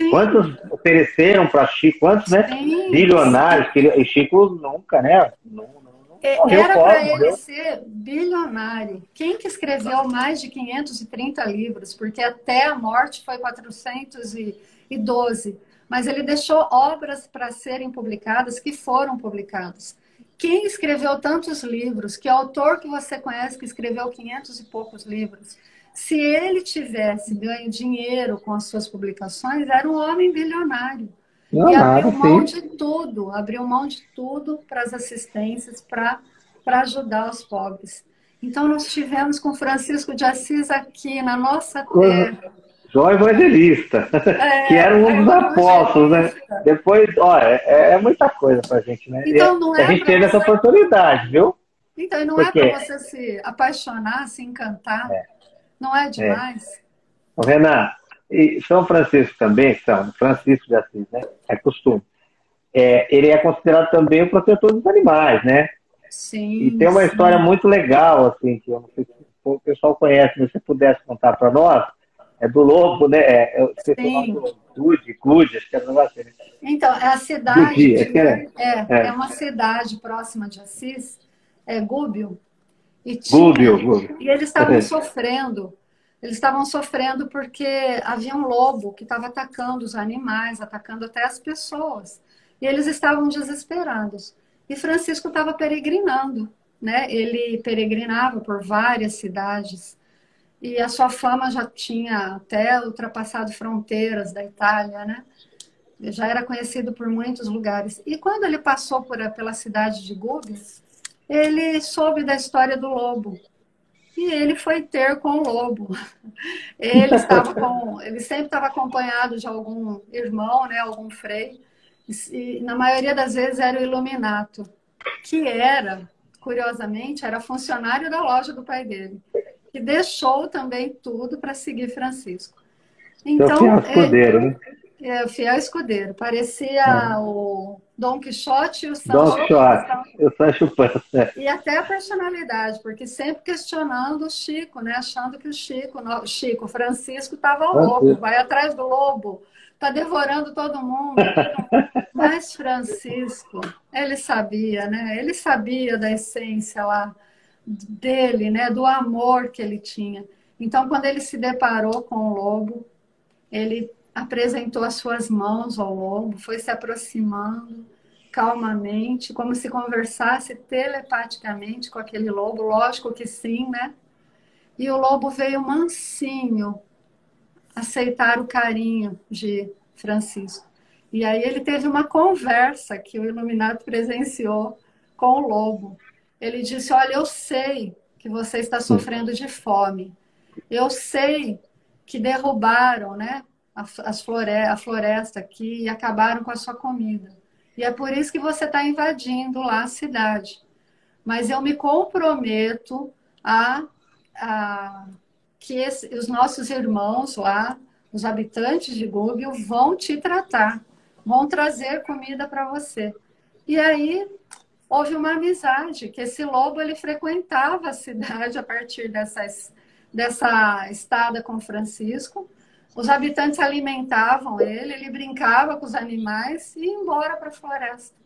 [SPEAKER 2] Sim. Quantos ofereceram para Chico, quantos, né? Sim, bilionários, sim. e Chico nunca, né? Não,
[SPEAKER 3] não, é, era para ele ser bilionário. Quem que escreveu mais de 530 livros? Porque até a morte foi 412 mas ele deixou obras para serem publicadas que foram publicadas. Quem escreveu tantos livros? Que autor que você conhece que escreveu 500 e poucos livros? Se ele tivesse ganho dinheiro com as suas publicações, era um homem bilionário. Não, e abriu mão sim. de tudo, abriu mão de tudo para as assistências, para ajudar os pobres. Então, nós tivemos com Francisco de Assis aqui na nossa terra.
[SPEAKER 2] João Evangelista, é, que era um dos apóstolos, né? Depois, olha, é, é muita coisa pra gente, né? Então, não é a gente teve você... essa oportunidade, viu?
[SPEAKER 3] Então, não é Porque... é para você se apaixonar, se encantar. É. Não é demais?
[SPEAKER 2] É. Renan, e São Francisco também, São Francisco de Assis, né? É costume. É, ele é considerado também o protetor dos animais, né?
[SPEAKER 3] Sim.
[SPEAKER 2] E tem uma sim. história muito legal, assim, que eu não sei se o pessoal conhece, mas se você pudesse contar para nós, é do lobo, né? É, o nome Gude, Gude, acho que é negócio assim.
[SPEAKER 3] Então, é a cidade. é, é, é, é, uma cidade próxima de Assis, é Gúbio.
[SPEAKER 2] E, tinha, Gúbio, Gúbio.
[SPEAKER 3] e eles estavam é. sofrendo. Eles estavam sofrendo porque havia um lobo que estava atacando os animais, atacando até as pessoas. E eles estavam desesperados. E Francisco estava peregrinando, né? Ele peregrinava por várias cidades e a sua fama já tinha até ultrapassado fronteiras da Itália, né? Ele já era conhecido por muitos lugares. E quando ele passou por, pela cidade de Gubbio, ele soube da história do lobo. E ele foi ter com o lobo. Ele estava com, ele sempre estava acompanhado de algum irmão, né, algum frei. E na maioria das vezes era o iluminato, que era, curiosamente, era funcionário da loja do pai dele que deixou também tudo para seguir Francisco.
[SPEAKER 2] Então, é o fiel escudeiro, né?
[SPEAKER 3] É, o fiel escudeiro. Parecia é. o Dom Quixote e o Sancho.
[SPEAKER 2] Dom Quixote, Sancho [laughs] Panza.
[SPEAKER 3] E até a personalidade, porque sempre questionando o Chico, né? Achando que o Chico, o Chico, Francisco estava louco, vai atrás do lobo, está devorando todo mundo. [laughs] Mas Francisco, ele sabia, né? Ele sabia da essência lá dele, né, do amor que ele tinha. Então, quando ele se deparou com o lobo, ele apresentou as suas mãos ao lobo, foi se aproximando calmamente, como se conversasse telepaticamente com aquele lobo, lógico que sim, né? E o lobo veio mansinho aceitar o carinho de Francisco. E aí ele teve uma conversa que o iluminado presenciou com o lobo. Ele disse: Olha, eu sei que você está sofrendo de fome. Eu sei que derrubaram né, as flore a floresta aqui e acabaram com a sua comida. E é por isso que você está invadindo lá a cidade. Mas eu me comprometo a, a que esse, os nossos irmãos lá, os habitantes de Google, vão te tratar, vão trazer comida para você. E aí houve uma amizade, que esse lobo ele frequentava a cidade a partir dessas, dessa estada com Francisco. Os habitantes alimentavam ele, ele brincava com os animais e ia embora para a floresta.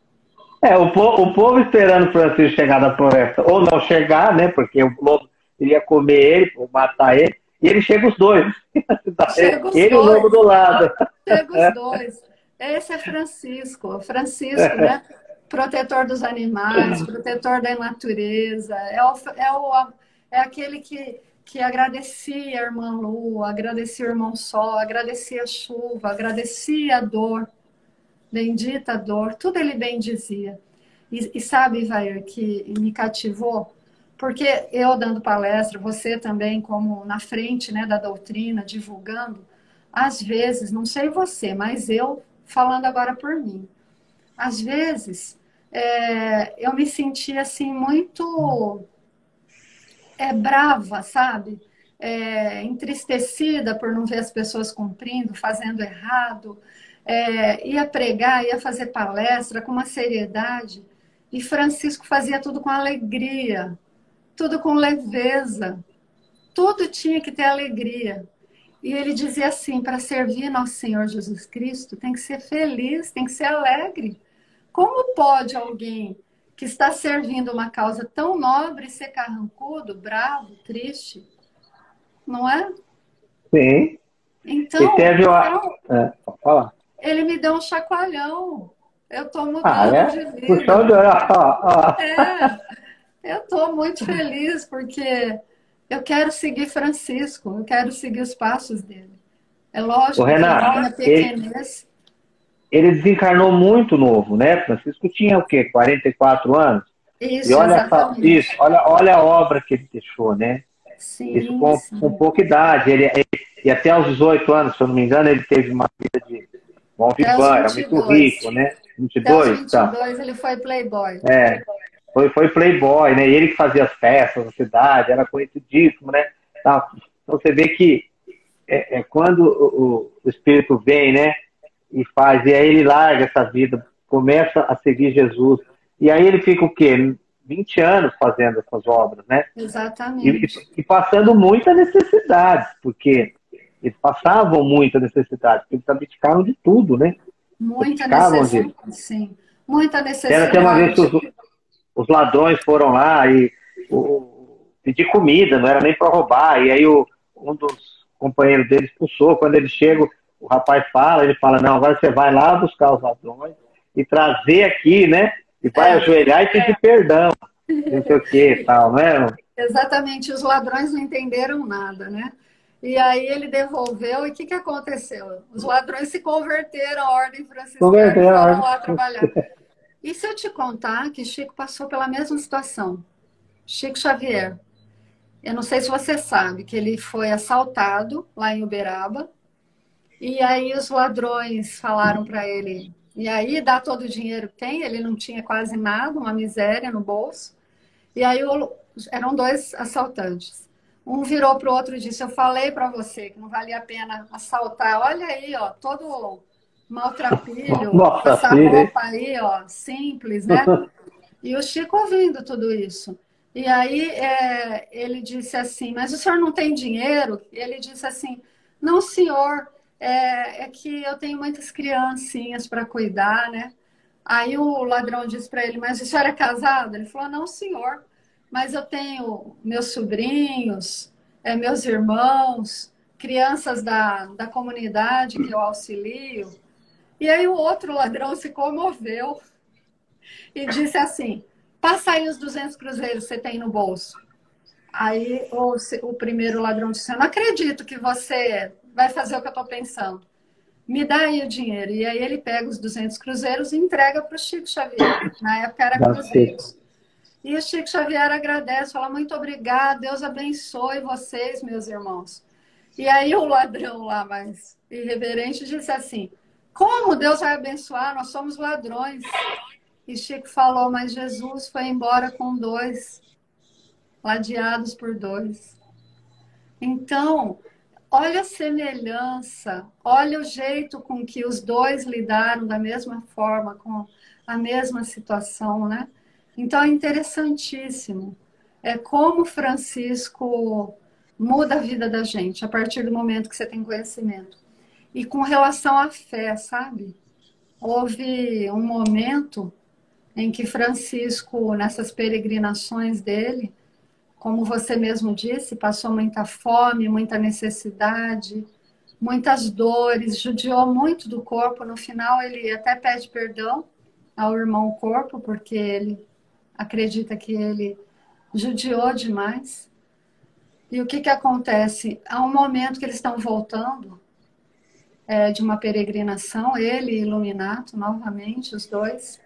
[SPEAKER 2] É, o povo, o povo esperando Francisco chegar na floresta, ou não chegar, né? Porque o lobo iria comer ele, ou matar ele, e ele chega os dois. [laughs] Chega os ele e o lobo do lado.
[SPEAKER 3] Chega os [laughs] dois. Esse é Francisco. Francisco, né? [laughs] protetor dos animais, protetor da natureza, é, o, é, o, é aquele que, que agradecia a irmã Lua, agradecia o irmão Sol, agradecia a chuva, agradecia a dor, bendita dor, tudo ele bem dizia. E, e sabe, Vair, que me cativou? Porque eu dando palestra, você também como na frente né, da doutrina, divulgando, às vezes, não sei você, mas eu falando agora por mim, às vezes é, eu me senti assim muito é, brava, sabe? É, entristecida por não ver as pessoas cumprindo, fazendo errado. é, ia pregar, ia fazer palestra com uma seriedade. E Francisco fazia tudo com alegria, tudo com leveza. Tudo tinha que ter alegria. E ele dizia assim: para servir nosso Senhor Jesus Cristo, tem que ser feliz, tem que ser alegre. Como pode alguém que está servindo uma causa tão nobre ser carrancudo, bravo, triste? Não é?
[SPEAKER 2] Sim.
[SPEAKER 3] Então,
[SPEAKER 2] e teve então é,
[SPEAKER 3] ele me deu um chacoalhão. Eu estou mudando
[SPEAKER 2] ah, é?
[SPEAKER 3] de vida. É, eu estou muito feliz porque eu quero seguir Francisco, eu quero seguir os passos dele. É lógico
[SPEAKER 2] o Renato, que pequenez... ele, ele desencarnou muito novo, né? Francisco tinha o quê? 44 anos?
[SPEAKER 3] Isso,
[SPEAKER 2] e olha, essa, isso, olha, olha a obra que ele deixou, né?
[SPEAKER 3] Sim,
[SPEAKER 2] isso com,
[SPEAKER 3] sim.
[SPEAKER 2] com pouca idade. Ele, ele, e até aos 18 anos, se eu não me engano, ele teve uma vida de bom vivan, era muito rico, né? 22,
[SPEAKER 3] até os 22 tá. ele foi playboy.
[SPEAKER 2] É, foi, foi playboy, né? E ele que fazia as festas na cidade, era conhecidíssimo, né? Então você vê que é, é quando o, o, espírito vem, né? E faz, e aí ele larga essa vida, começa a seguir Jesus. E aí ele fica o quê? 20 anos fazendo essas obras, né?
[SPEAKER 3] Exatamente.
[SPEAKER 2] E, e passando muita necessidade, porque eles passavam muita necessidade, porque eles abdicaram de tudo, né?
[SPEAKER 3] Muita necessidade, de... sim. Muita necessidade. Era
[SPEAKER 2] até uma vez que os, os ladrões foram lá e o, pedir comida, não era nem para roubar. E aí o, um dos companheiros dele expulsou. Quando eles chegam, o rapaz fala, ele fala, não, agora você vai lá buscar os ladrões e trazer aqui, né? E vai é, ajoelhar e pedir é. perdão. Não sei o que tal, né?
[SPEAKER 3] Exatamente, os ladrões não entenderam nada, né? E aí ele devolveu, e o que, que aconteceu? Os ladrões se converteram à ordem franciscana e foram lá trabalhar. E se eu te contar que Chico passou pela mesma situação? Chico Xavier. Eu não sei se você sabe que ele foi assaltado lá em Uberaba. E aí os ladrões falaram para ele: e aí dá todo o dinheiro que tem. Ele não tinha quase nada, uma miséria no bolso. E aí eram dois assaltantes. Um virou para o outro e disse: Eu falei para você que não valia a pena assaltar. Olha aí, ó, todo maltrapilho,
[SPEAKER 2] Nossa,
[SPEAKER 3] essa roupa aí, ó, simples, né? [laughs] E o Chico ouvindo tudo isso. E aí é, ele disse assim, mas o senhor não tem dinheiro? Ele disse assim, não, senhor, é, é que eu tenho muitas criancinhas para cuidar, né? Aí o ladrão disse para ele, mas o senhor é casado? Ele falou, não, senhor, mas eu tenho meus sobrinhos, é, meus irmãos, crianças da, da comunidade que eu auxilio. E aí o outro ladrão se comoveu e disse assim: passa aí os 200 cruzeiros que você tem no bolso. Aí o, o primeiro ladrão disse: Eu não acredito que você vai fazer o que eu estou pensando. Me dá aí o dinheiro. E aí ele pega os 200 cruzeiros e entrega para o Chico Xavier. Na época era cruzeiros. E o Chico Xavier agradece, fala: Muito obrigado, Deus abençoe vocês, meus irmãos. E aí o ladrão lá, mais irreverente, disse assim: como Deus vai abençoar? Nós somos ladrões. E Chico falou, mas Jesus foi embora com dois, ladeados por dois. Então, olha a semelhança, olha o jeito com que os dois lidaram da mesma forma, com a mesma situação, né? Então é interessantíssimo. É como Francisco muda a vida da gente a partir do momento que você tem conhecimento. E com relação à fé, sabe? Houve um momento em que Francisco, nessas peregrinações dele, como você mesmo disse, passou muita fome, muita necessidade, muitas dores, judiou muito do corpo. No final, ele até pede perdão ao irmão corpo, porque ele acredita que ele judiou demais. E o que, que acontece? Há um momento que eles estão voltando é, de uma peregrinação, ele Iluminato, novamente, os dois.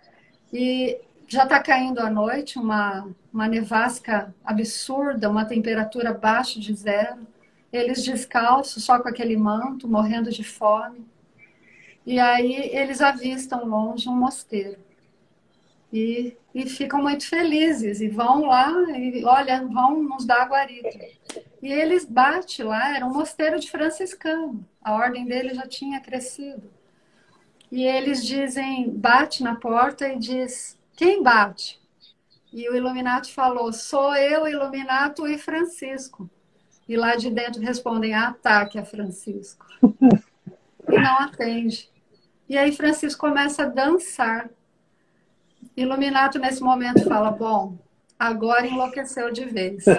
[SPEAKER 3] E já está caindo a noite, uma, uma nevasca absurda, uma temperatura abaixo de zero. Eles descalços, só com aquele manto, morrendo de fome. E aí eles avistam longe um mosteiro. E, e ficam muito felizes e vão lá e olha, vão nos dar guarita. E eles batem lá, era um mosteiro de franciscano. A ordem dele já tinha crescido. e eles dizem, bate na porta e diz, quem bate? E o Iluminato falou, sou eu, Iluminato e Francisco. E lá de dentro respondem, ah, tá, que é Francisco. [laughs] e não atende. E aí Francisco começa a dançar. Iluminato nesse momento fala, bom, agora enlouqueceu de vez. [laughs]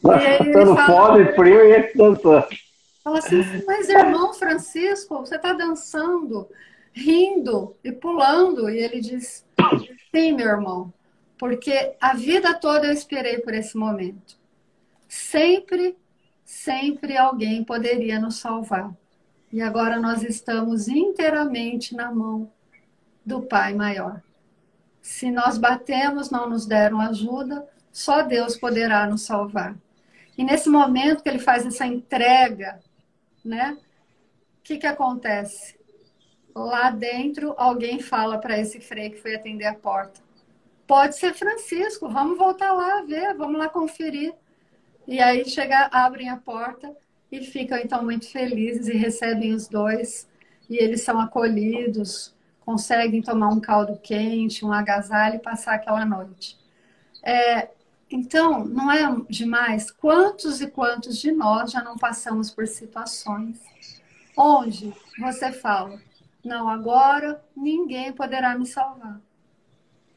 [SPEAKER 2] Passando fome, frio e ele dançando.
[SPEAKER 3] Fala assim, mas irmão Francisco, você está dançando, rindo e pulando. E ele diz, sim, meu irmão, porque a vida toda eu esperei por esse momento. Sempre, sempre alguém poderia nos salvar. E agora nós estamos inteiramente na mão do Pai Maior. Se nós batemos, não nos deram ajuda, só Deus poderá nos salvar. E nesse momento que ele faz essa entrega, né? O que, que acontece? Lá dentro, alguém fala para esse freio que foi atender a porta: pode ser Francisco, vamos voltar lá ver, vamos lá conferir. E aí chega, abrem a porta e ficam então muito felizes e recebem os dois. E eles são acolhidos, conseguem tomar um caldo quente, um agasalho e passar aquela noite. É, então, não é demais? Quantos e quantos de nós já não passamos por situações onde você fala: não, agora ninguém poderá me salvar.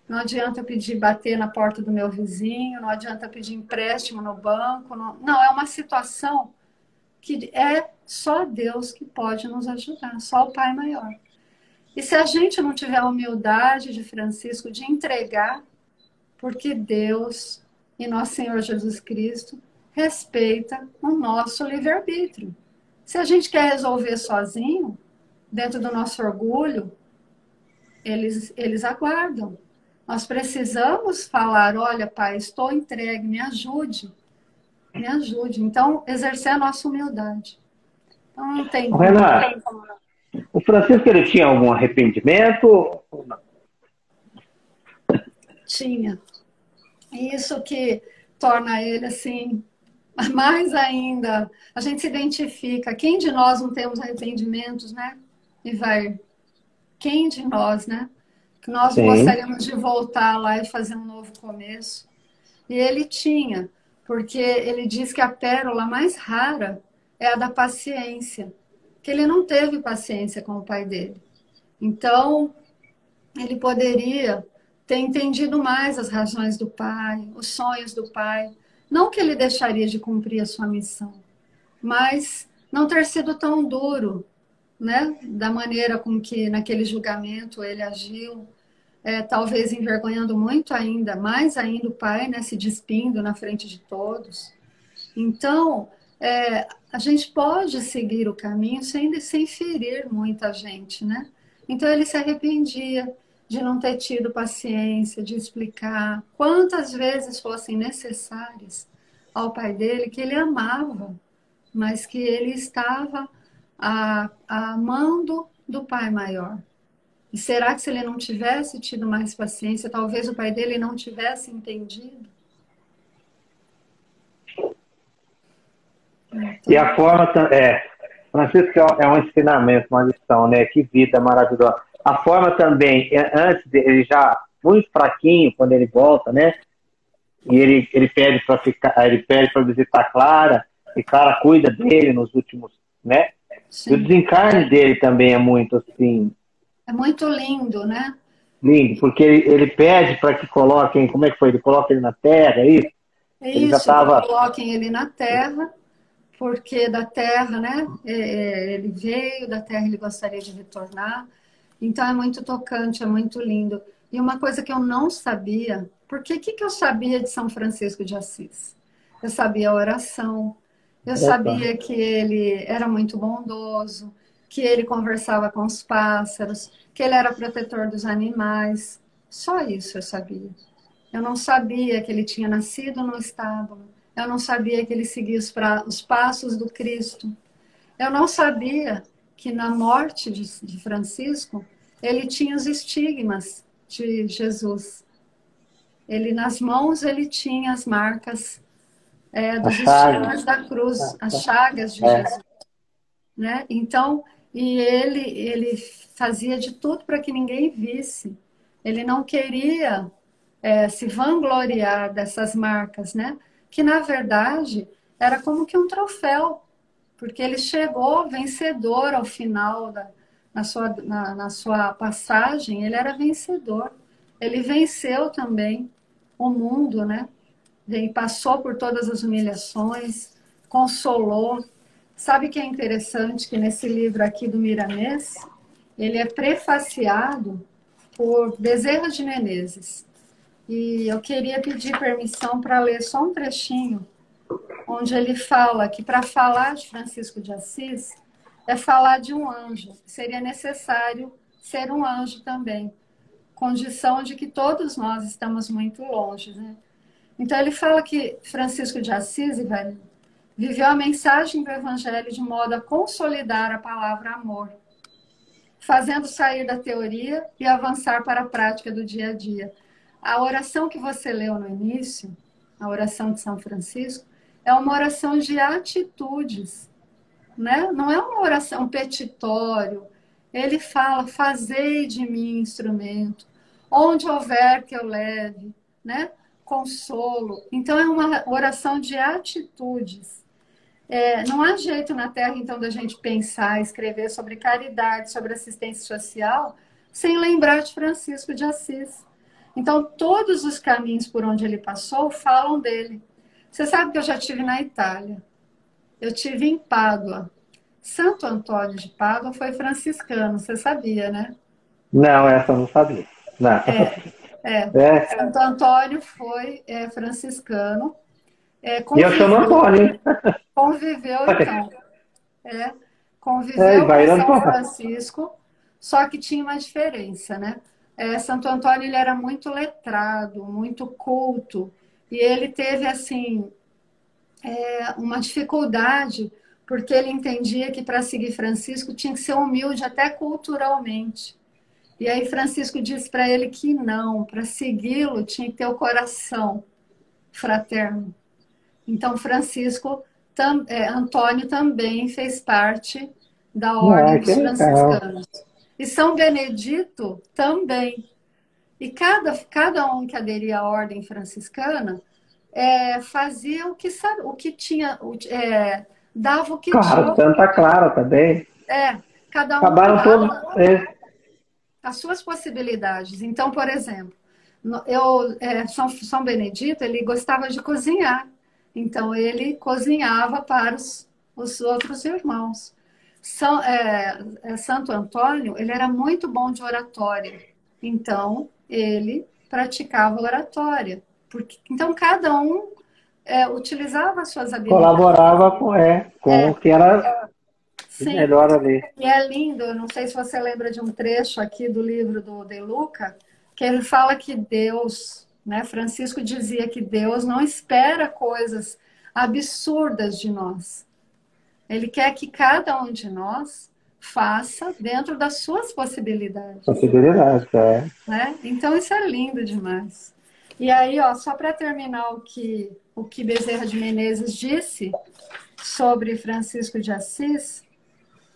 [SPEAKER 3] Não adianta pedir bater na porta do meu vizinho, não adianta pedir empréstimo no banco. Não, não é uma situação que é só Deus que pode nos ajudar, só o Pai maior. E se a gente não tiver a humildade de Francisco de entregar, porque Deus e nosso Senhor Jesus Cristo respeita o nosso livre-arbítrio. Se a gente quer resolver sozinho, dentro do nosso orgulho, eles, eles aguardam. Nós precisamos falar: olha, Pai, estou entregue, me ajude. Me ajude. Então, exercer a nossa humildade. Então, não tem,
[SPEAKER 2] Renato, O Francisco ele tinha algum arrependimento ou não?
[SPEAKER 3] Tinha. Isso que torna ele assim [laughs] mais ainda. A gente se identifica. Quem de nós não temos arrependimentos, né? E vai. Quem de nós, né? Que nós Sim. gostaríamos de voltar lá e fazer um novo começo. E ele tinha, porque ele diz que a pérola mais rara é a da paciência, que ele não teve paciência com o pai dele. Então, ele poderia ter entendido mais as razões do pai, os sonhos do pai. Não que ele deixaria de cumprir a sua missão, mas não ter sido tão duro, né? Da maneira com que naquele julgamento ele agiu, é, talvez envergonhando muito ainda, mais ainda o pai, né? Se despindo na frente de todos. Então, é, a gente pode seguir o caminho sem, sem ferir muita gente, né? Então ele se arrependia de não ter tido paciência, de explicar quantas vezes fossem necessárias ao pai dele, que ele amava, mas que ele estava a, a mando do pai maior. E será que se ele não tivesse tido mais paciência, talvez o pai dele não tivesse entendido?
[SPEAKER 2] E a forma é, Francisco é um ensinamento, uma lição, né? Que vida maravilhosa a forma também, é, antes dele já muito fraquinho quando ele volta, né? E ele, ele pede para ficar, ele pede para visitar Clara, e Clara cuida dele nos últimos, né? Sim. E o desencarne dele também é muito assim.
[SPEAKER 3] É muito lindo, né?
[SPEAKER 2] Lindo, porque ele, ele pede para que coloquem, como é que foi? Ele coloca ele na terra, é isso?
[SPEAKER 3] É isso, ele já tava... coloquem ele na terra, porque da terra, né? É, é, ele veio, da terra ele gostaria de retornar. Então é muito tocante, é muito lindo. E uma coisa que eu não sabia, porque o que, que eu sabia de São Francisco de Assis? Eu sabia a oração, eu sabia que ele era muito bondoso, que ele conversava com os pássaros, que ele era protetor dos animais. Só isso eu sabia. Eu não sabia que ele tinha nascido no estábulo. Eu não sabia que ele seguia os, pra... os passos do Cristo. Eu não sabia que na morte de, de Francisco, ele tinha os estigmas de Jesus. Ele nas mãos ele tinha as marcas é, dos estigmas da cruz, as chagas de é. Jesus. Né? Então e ele, ele fazia de tudo para que ninguém visse. Ele não queria é, se vangloriar dessas marcas, né? Que na verdade era como que um troféu, porque ele chegou vencedor ao final da, na, sua, na, na sua passagem, ele era vencedor. Ele venceu também o mundo, né? Ele passou por todas as humilhações, consolou, Sabe que é interessante que nesse livro aqui do Miramês, ele é prefaciado por Bezerra de Menezes. E eu queria pedir permissão para ler só um trechinho, onde ele fala que para falar de Francisco de Assis é falar de um anjo. Seria necessário ser um anjo também, condição de que todos nós estamos muito longe. Né? Então ele fala que Francisco de Assis, viveu a mensagem do Evangelho de modo a consolidar a palavra amor, fazendo sair da teoria e avançar para a prática do dia a dia. A oração que você leu no início, a oração de São Francisco, é uma oração de atitudes, né? não é uma oração petitório. Ele fala: Fazei de mim instrumento, onde houver que eu leve, né? Consolo. Então, é uma oração de atitudes. É, não há jeito na Terra, então, da gente pensar, escrever sobre caridade, sobre assistência social, sem lembrar de Francisco de Assis. Então, todos os caminhos por onde ele passou falam dele. Você sabe que eu já tive na Itália, eu tive em Pádua. Santo Antônio de Pádua foi franciscano, você sabia, né?
[SPEAKER 2] Não, essa eu não sabia. Não.
[SPEAKER 3] É, [laughs] é. é. Santo Antônio foi é, franciscano
[SPEAKER 2] é, e eu chamo Antônio.
[SPEAKER 3] Conviveu, [laughs] então. É, conviveu é, com São Francisco, só que tinha uma diferença, né? É, Santo Antônio ele era muito letrado, muito culto, e ele teve, assim, é, uma dificuldade, porque ele entendia que para seguir Francisco tinha que ser humilde até culturalmente. E aí Francisco disse para ele que não, para segui-lo tinha que ter o coração fraterno. Então, Francisco, tam, é, Antônio também fez parte da ah, Ordem ah, dos Franciscanos. E São Benedito também. E cada, cada um que aderia à Ordem Franciscana é, fazia o que, o que tinha, é, dava o que
[SPEAKER 2] claro,
[SPEAKER 3] tinha.
[SPEAKER 2] Santa Clara também.
[SPEAKER 3] É, cada um
[SPEAKER 2] Acabaram todos. É.
[SPEAKER 3] As suas possibilidades. Então, por exemplo, eu, é, São, São Benedito, ele gostava de cozinhar. Então ele cozinhava para os, os outros irmãos. São, é, é, Santo Antônio ele era muito bom de oratória. Então ele praticava oratória. Porque, então cada um é, utilizava as suas habilidades.
[SPEAKER 2] Colaborava com, é, com é, o que era Sim. melhor ali.
[SPEAKER 3] E é lindo, não sei se você lembra de um trecho aqui do livro do De Luca, que ele fala que Deus né? Francisco dizia que Deus não espera coisas absurdas de nós. Ele quer que cada um de nós faça dentro das suas possibilidades.
[SPEAKER 2] Possibilidades, é.
[SPEAKER 3] Né? Então isso é lindo demais. E aí, ó, só para terminar o que o que Bezerra de Menezes disse sobre Francisco de Assis,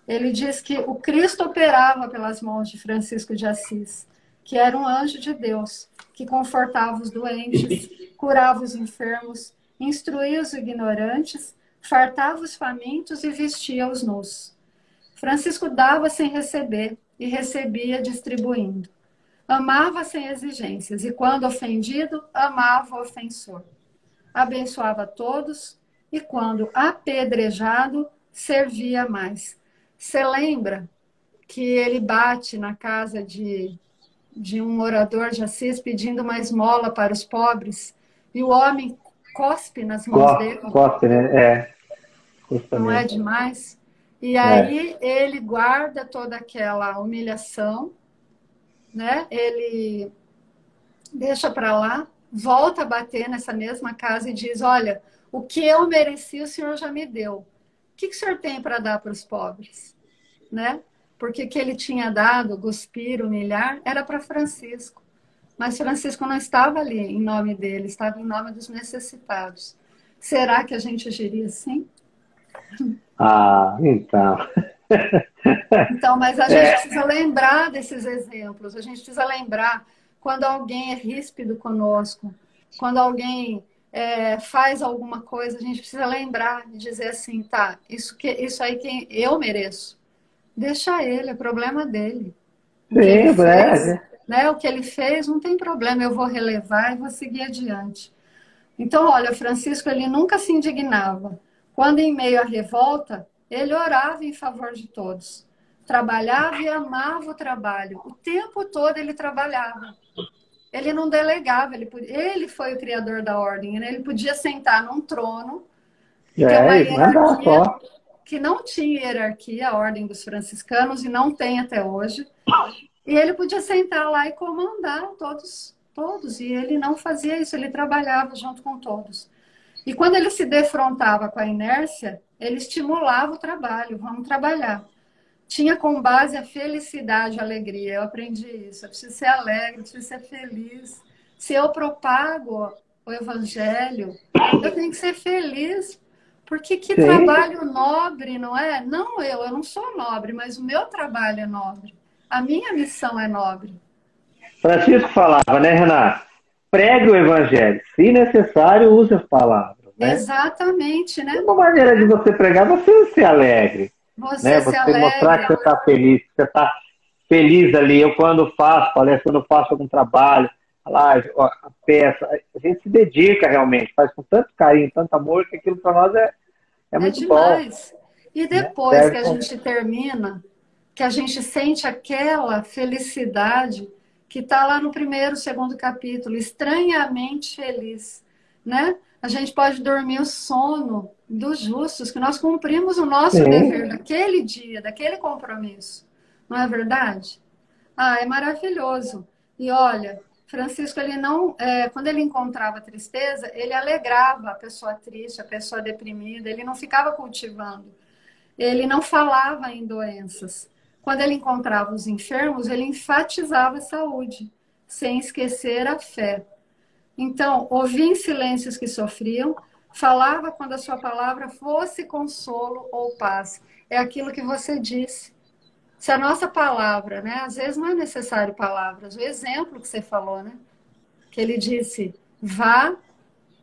[SPEAKER 3] ele diz que o Cristo operava pelas mãos de Francisco de Assis que era um anjo de Deus, que confortava os doentes, [laughs] curava os enfermos, instruía os ignorantes, fartava os famintos e vestia os nus. Francisco dava sem receber e recebia distribuindo. Amava sem exigências e, quando ofendido, amava o ofensor. Abençoava todos e, quando apedrejado, servia mais. Você lembra que ele bate na casa de de um morador de Assis pedindo uma esmola para os pobres e o homem cospe nas mãos
[SPEAKER 2] cospe,
[SPEAKER 3] dele.
[SPEAKER 2] Cospe, né? É.
[SPEAKER 3] Não é demais? E aí é. ele guarda toda aquela humilhação, né? Ele deixa para lá, volta a bater nessa mesma casa e diz: Olha, o que eu mereci, o senhor já me deu. O que, que o senhor tem para dar para os pobres? Né? porque que ele tinha dado, cuspir, humilhar, era para Francisco. Mas Francisco não estava ali em nome dele, estava em nome dos necessitados. Será que a gente agiria assim?
[SPEAKER 2] Ah, então. [laughs]
[SPEAKER 3] Então, mas a gente é. precisa lembrar desses exemplos, a gente precisa lembrar quando alguém é ríspido conosco, quando alguém é, faz alguma coisa, a gente precisa lembrar de dizer assim, tá, isso, que, isso aí que eu mereço. Deixa ele, é problema dele.
[SPEAKER 2] Sim, é verdade.
[SPEAKER 3] Né, o que ele fez não tem problema, eu vou relevar e vou seguir adiante. Então, olha, o Francisco ele nunca se indignava. Quando em meio à revolta, ele orava em favor de todos. Trabalhava e amava o trabalho. O tempo todo ele trabalhava. Ele não delegava, ele, ele foi o criador da ordem. Né? Ele podia sentar num trono,
[SPEAKER 2] é, uma hierarquia
[SPEAKER 3] que não tinha hierarquia, a ordem dos franciscanos, e não tem até hoje. E ele podia sentar lá e comandar todos, todos. E ele não fazia isso, ele trabalhava junto com todos. E quando ele se defrontava com a inércia, ele estimulava o trabalho, vamos trabalhar. Tinha como base a felicidade, a alegria. Eu aprendi isso. Eu preciso ser alegre, preciso ser feliz. Se eu propago o evangelho, eu tenho que ser feliz. Porque que Sim. trabalho nobre, não é? Não eu, eu não sou nobre, mas o meu trabalho é nobre. A minha missão é nobre.
[SPEAKER 2] Francisco falava, né, Renato? Pregue o evangelho. Se necessário, use as palavras. Né?
[SPEAKER 3] Exatamente, né?
[SPEAKER 2] Uma maneira de você pregar, você ser alegre. Você, né? você mostrar que você está feliz, que você está feliz ali. Eu, quando faço palestra, quando faço algum trabalho, a live, a peça, a gente se dedica realmente, faz com tanto carinho, tanto amor, que aquilo para nós é, é, é muito demais. bom.
[SPEAKER 3] E depois né? que a gente termina, que a gente sente aquela felicidade que está lá no primeiro, segundo capítulo, estranhamente feliz, né? A gente pode dormir o sono dos justos, que nós cumprimos o nosso Sim. dever daquele dia, daquele compromisso. Não é verdade? Ah, é maravilhoso. E olha, Francisco, ele não, é, quando ele encontrava tristeza, ele alegrava a pessoa triste, a pessoa deprimida, ele não ficava cultivando. Ele não falava em doenças. Quando ele encontrava os enfermos, ele enfatizava a saúde, sem esquecer a fé. Então, ouvia em silêncios que sofriam, falava quando a sua palavra fosse consolo ou paz. É aquilo que você disse. Se a nossa palavra, né? Às vezes não é necessário palavras. O exemplo que você falou, né? Que ele disse: vá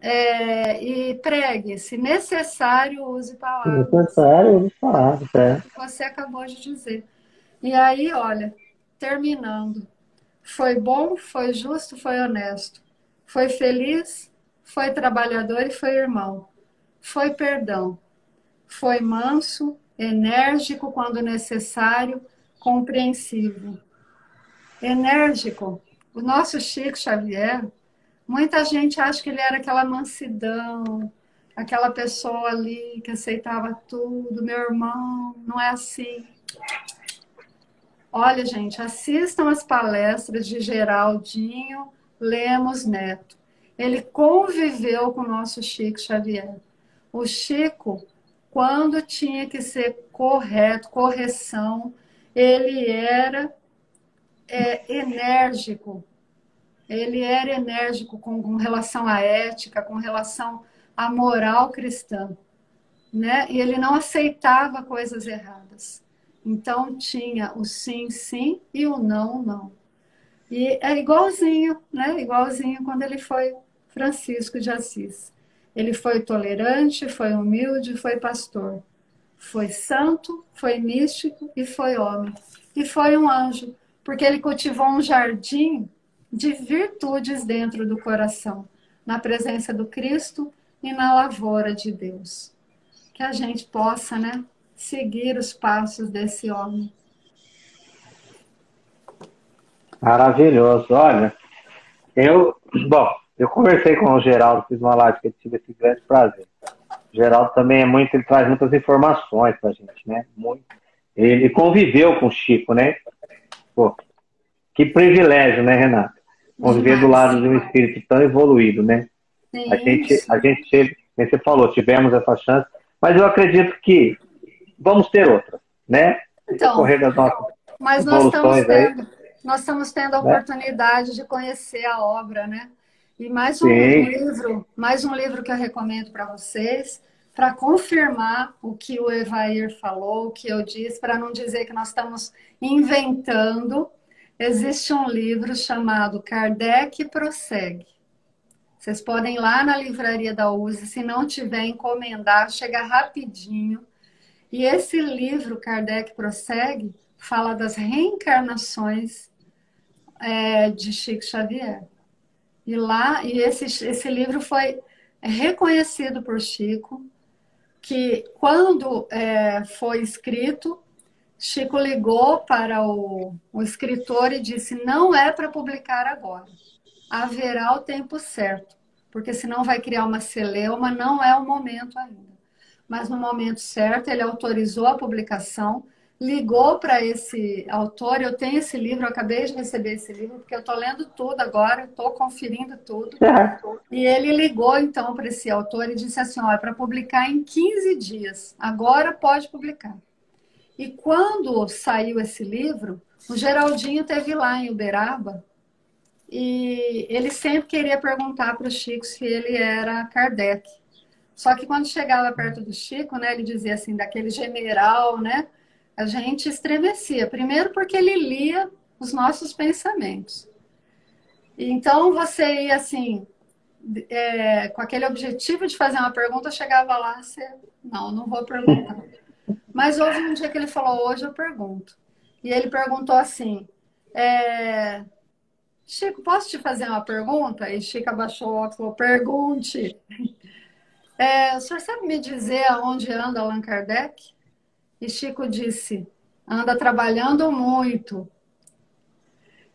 [SPEAKER 3] é, e pregue. Se necessário, use palavras.
[SPEAKER 2] Se necessário, use palavras. É.
[SPEAKER 3] Você acabou de dizer. E aí, olha, terminando. Foi bom, foi justo, foi honesto. Foi feliz, foi trabalhador e foi irmão. Foi perdão. Foi manso, enérgico quando necessário, compreensivo. Enérgico. O nosso Chico Xavier, muita gente acha que ele era aquela mansidão, aquela pessoa ali que aceitava tudo, meu irmão, não é assim. Olha, gente, assistam as palestras de Geraldinho Lemos Neto. Ele conviveu com o nosso Chico Xavier. O Chico, quando tinha que ser correto, correção, ele era é, enérgico. Ele era enérgico com, com relação à ética, com relação à moral cristã. Né? E ele não aceitava coisas erradas. Então tinha o sim, sim e o não, não. E é igualzinho, né? Igualzinho quando ele foi Francisco de Assis. Ele foi tolerante, foi humilde, foi pastor. Foi santo, foi místico e foi homem. E foi um anjo, porque ele cultivou um jardim de virtudes dentro do coração, na presença do Cristo e na lavoura de Deus. Que a gente possa, né, seguir os passos desse homem.
[SPEAKER 2] Maravilhoso. Olha, eu, bom, eu conversei com o Geraldo, fiz uma live que eu tive esse grande prazer. O Geraldo também é muito, ele traz muitas informações pra gente, né? Muito. Ele conviveu com o Chico, né? Pô, que privilégio, né, Renato? Conviver do lado de um espírito tão evoluído, né? A gente, a gente teve, como você falou, tivemos essa chance, mas eu acredito que vamos ter outra, né?
[SPEAKER 3] Então, mas nós estamos tendo, aí. Nós estamos tendo a né? oportunidade de conhecer a obra, né? E mais um Sim. livro, mais um livro que eu recomendo para vocês, para confirmar o que o Evair falou, o que eu disse, para não dizer que nós estamos inventando. Existe um livro chamado Kardec Prossegue. Vocês podem ir lá na livraria da USE, se não tiver, encomendar, chega rapidinho. E esse livro, Kardec Prossegue, fala das reencarnações é, de Chico Xavier. E lá, e esse, esse livro foi reconhecido por Chico, que quando é, foi escrito, Chico ligou para o, o escritor e disse: não é para publicar agora, haverá o tempo certo, porque senão vai criar uma celeuma, não é o momento ainda. Mas no momento certo, ele autorizou a publicação ligou para esse autor. Eu tenho esse livro, eu acabei de receber esse livro, porque eu estou lendo tudo agora, estou conferindo tudo. E ele ligou então para esse autor e disse assim: olha, para publicar em 15 dias, agora pode publicar. E quando saiu esse livro, o Geraldinho teve lá em Uberaba e ele sempre queria perguntar para o Chico se ele era Kardec. Só que quando chegava perto do Chico, né, ele dizia assim, daquele general, né? A gente estremecia. Primeiro, porque ele lia os nossos pensamentos. Então, você ia assim, é, com aquele objetivo de fazer uma pergunta, chegava lá, você, não, não vou perguntar. [laughs] Mas houve um dia que ele falou, hoje eu pergunto. E ele perguntou assim, é, Chico, posso te fazer uma pergunta? E Chico abaixou o óculos e falou, pergunte. [laughs] É, o senhor sabe me dizer aonde anda Allan Kardec? E Chico disse: anda trabalhando muito.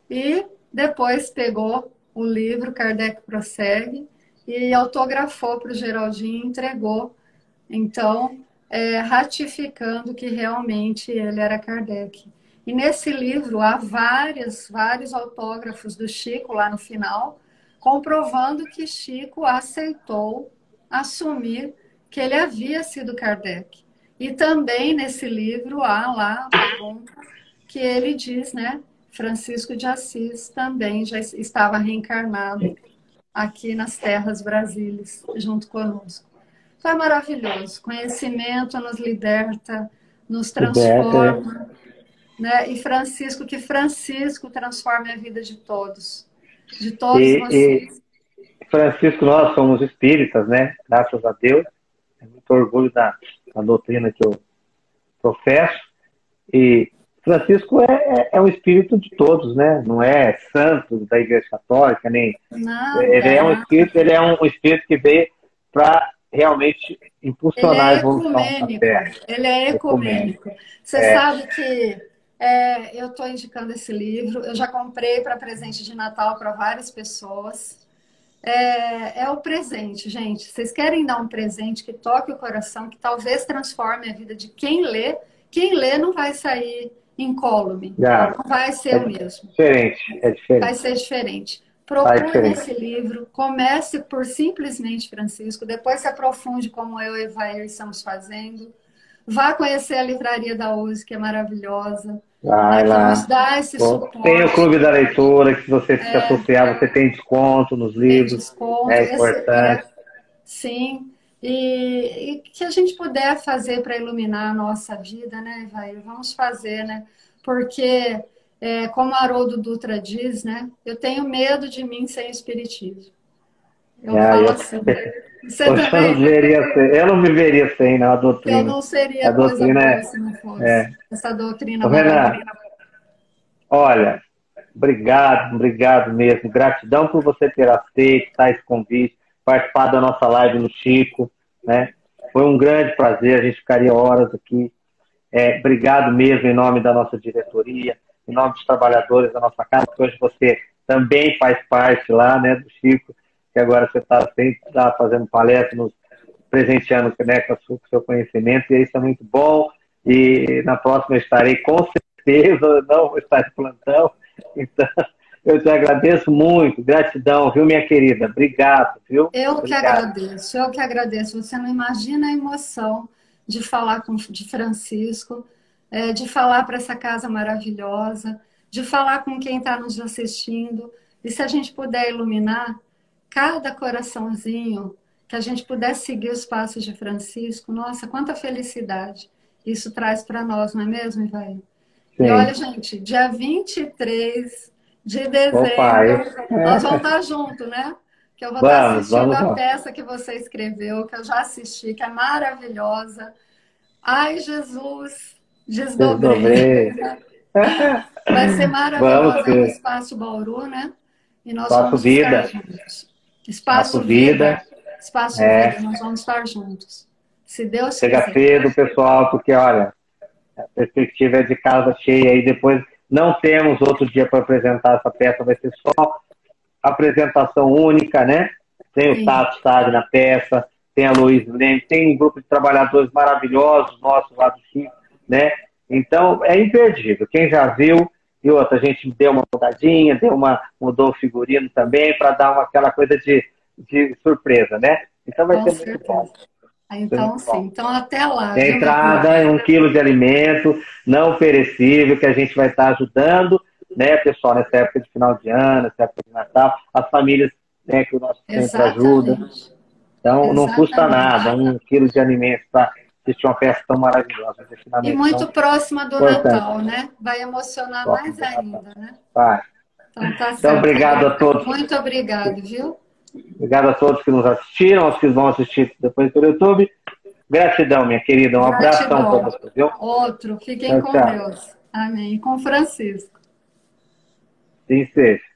[SPEAKER 3] E depois pegou o livro Kardec Prossegue e autografou para o Geraldinho e entregou. Então, é, ratificando que realmente ele era Kardec. E nesse livro há vários, vários autógrafos do Chico lá no final, comprovando que Chico aceitou assumir que ele havia sido Kardec. E também nesse livro há lá que ele diz, né? Francisco de Assis também já estava reencarnado aqui nas terras brasileiras, junto conosco. Foi maravilhoso. Conhecimento nos liberta, nos transforma. Né? E Francisco, que Francisco transforme a vida de todos. De todos e, vocês.
[SPEAKER 2] E Francisco, nós somos espíritas, né? Graças a Deus. É muito orgulho da, a doutrina que eu professo. E Francisco é, é, é, o espírito de todos, né? Não é santo da Igreja Católica, nem. Não, ele é. é um espírito, ele é um espírito que veio para realmente impulsionar a evolução da Terra.
[SPEAKER 3] Ele é ecumênico. Você é. sabe que é, eu estou indicando esse livro, eu já comprei para presente de Natal para várias pessoas é, é, o presente, gente. Vocês querem dar um presente que toque o coração, que talvez transforme a vida de quem lê. Quem lê não vai sair incólume. Não, não vai ser é o mesmo.
[SPEAKER 2] Diferente, é diferente.
[SPEAKER 3] Vai ser diferente. Procure esse livro, comece por simplesmente Francisco, depois se aprofunde como eu e Evair estamos fazendo. Vá conhecer a livraria da USE, que é maravilhosa.
[SPEAKER 2] Vai lá. Tem o Clube da Leitura, que se você se é, associar, você tem desconto nos livros. Desconto, é importante. É,
[SPEAKER 3] sim. E, e, que a gente puder fazer para iluminar a nossa vida, né, vai Vamos fazer, né? Porque, é, como Haroldo Dutra diz, né? Eu tenho medo de mim sem espiritismo. Eu ah, falo eu... assim. [laughs]
[SPEAKER 2] Você eu, também? Não veria sem, eu não viveria sem né, a doutrina.
[SPEAKER 3] Eu não seria a doutrina é, se não fosse é. essa doutrina. Ô,
[SPEAKER 2] Renan, olha, obrigado, obrigado mesmo. Gratidão por você ter aceito tá, esse convite, participar da nossa live no Chico. Né? Foi um grande prazer, a gente ficaria horas aqui. É, obrigado mesmo em nome da nossa diretoria, em nome dos trabalhadores da nossa casa, que hoje você também faz parte lá né, do Chico que agora você está sempre tá fazendo palestra, nos presenteando né, com o seu conhecimento, e isso é muito bom. E na próxima estarei com certeza, não vou estar de plantão. Então, [laughs] eu te agradeço muito, gratidão, viu, minha querida? Obrigado, viu?
[SPEAKER 3] Eu Obrigado. que agradeço, eu que agradeço. Você não imagina a emoção de falar com de Francisco, é, de falar para essa casa maravilhosa, de falar com quem está nos assistindo. E se a gente puder iluminar, cada coraçãozinho que a gente pudesse seguir os passos de Francisco, nossa, quanta felicidade isso traz para nós, não é mesmo, Ivaí? E olha, gente, dia 23 de dezembro, Opa, nós vamos estar juntos, né? Que eu vou vamos, estar assistindo a peça que você escreveu, que eu já assisti, que é maravilhosa. Ai, Jesus, desdobrei. Vai ser maravilhoso no Espaço Bauru, né?
[SPEAKER 2] E nós Espaço vamos Vida. juntos.
[SPEAKER 3] Espaço, Vida. vida. Espaço é. Vida, nós vamos estar juntos. Se Deus
[SPEAKER 2] Chega quiser. cedo, pessoal, porque olha, a perspectiva é de casa cheia e depois não temos outro dia para apresentar essa peça, vai ser só apresentação única, né? Tem o Tato Stade na peça, tem a Luiz Leme, tem um grupo de trabalhadores maravilhosos nossos lá do Chico, né? Então, é imperdível. Quem já viu, e outra, a gente deu uma mudadinha, deu uma, mudou o figurino também, para dar uma, aquela coisa de, de surpresa, né? Então vai Com ser certeza. muito bom.
[SPEAKER 3] Ah, então, sim. Então, até lá.
[SPEAKER 2] Entrada, um quilo de alimento não perecível, que a gente vai estar ajudando, né, pessoal, nessa época de final de ano, nessa época de Natal, as famílias né, que o nosso centro ajuda. Então, Exatamente. não custa nada, um quilo de alimento para assistir uma festa tão maravilhosa.
[SPEAKER 3] E muito próxima do importante. Natal, né? Vai emocionar mais ainda, né? Vai.
[SPEAKER 2] Então, tá então, obrigado a todos.
[SPEAKER 3] Muito obrigado, viu?
[SPEAKER 2] Obrigado a todos que nos assistiram, aos que vão assistir depois pelo YouTube. Gratidão, minha querida. Um abraço para
[SPEAKER 3] vocês, viu? Outro. Fiquem tchau, com tchau. Deus. Amém. Com Francisco.
[SPEAKER 2] Sim, seja.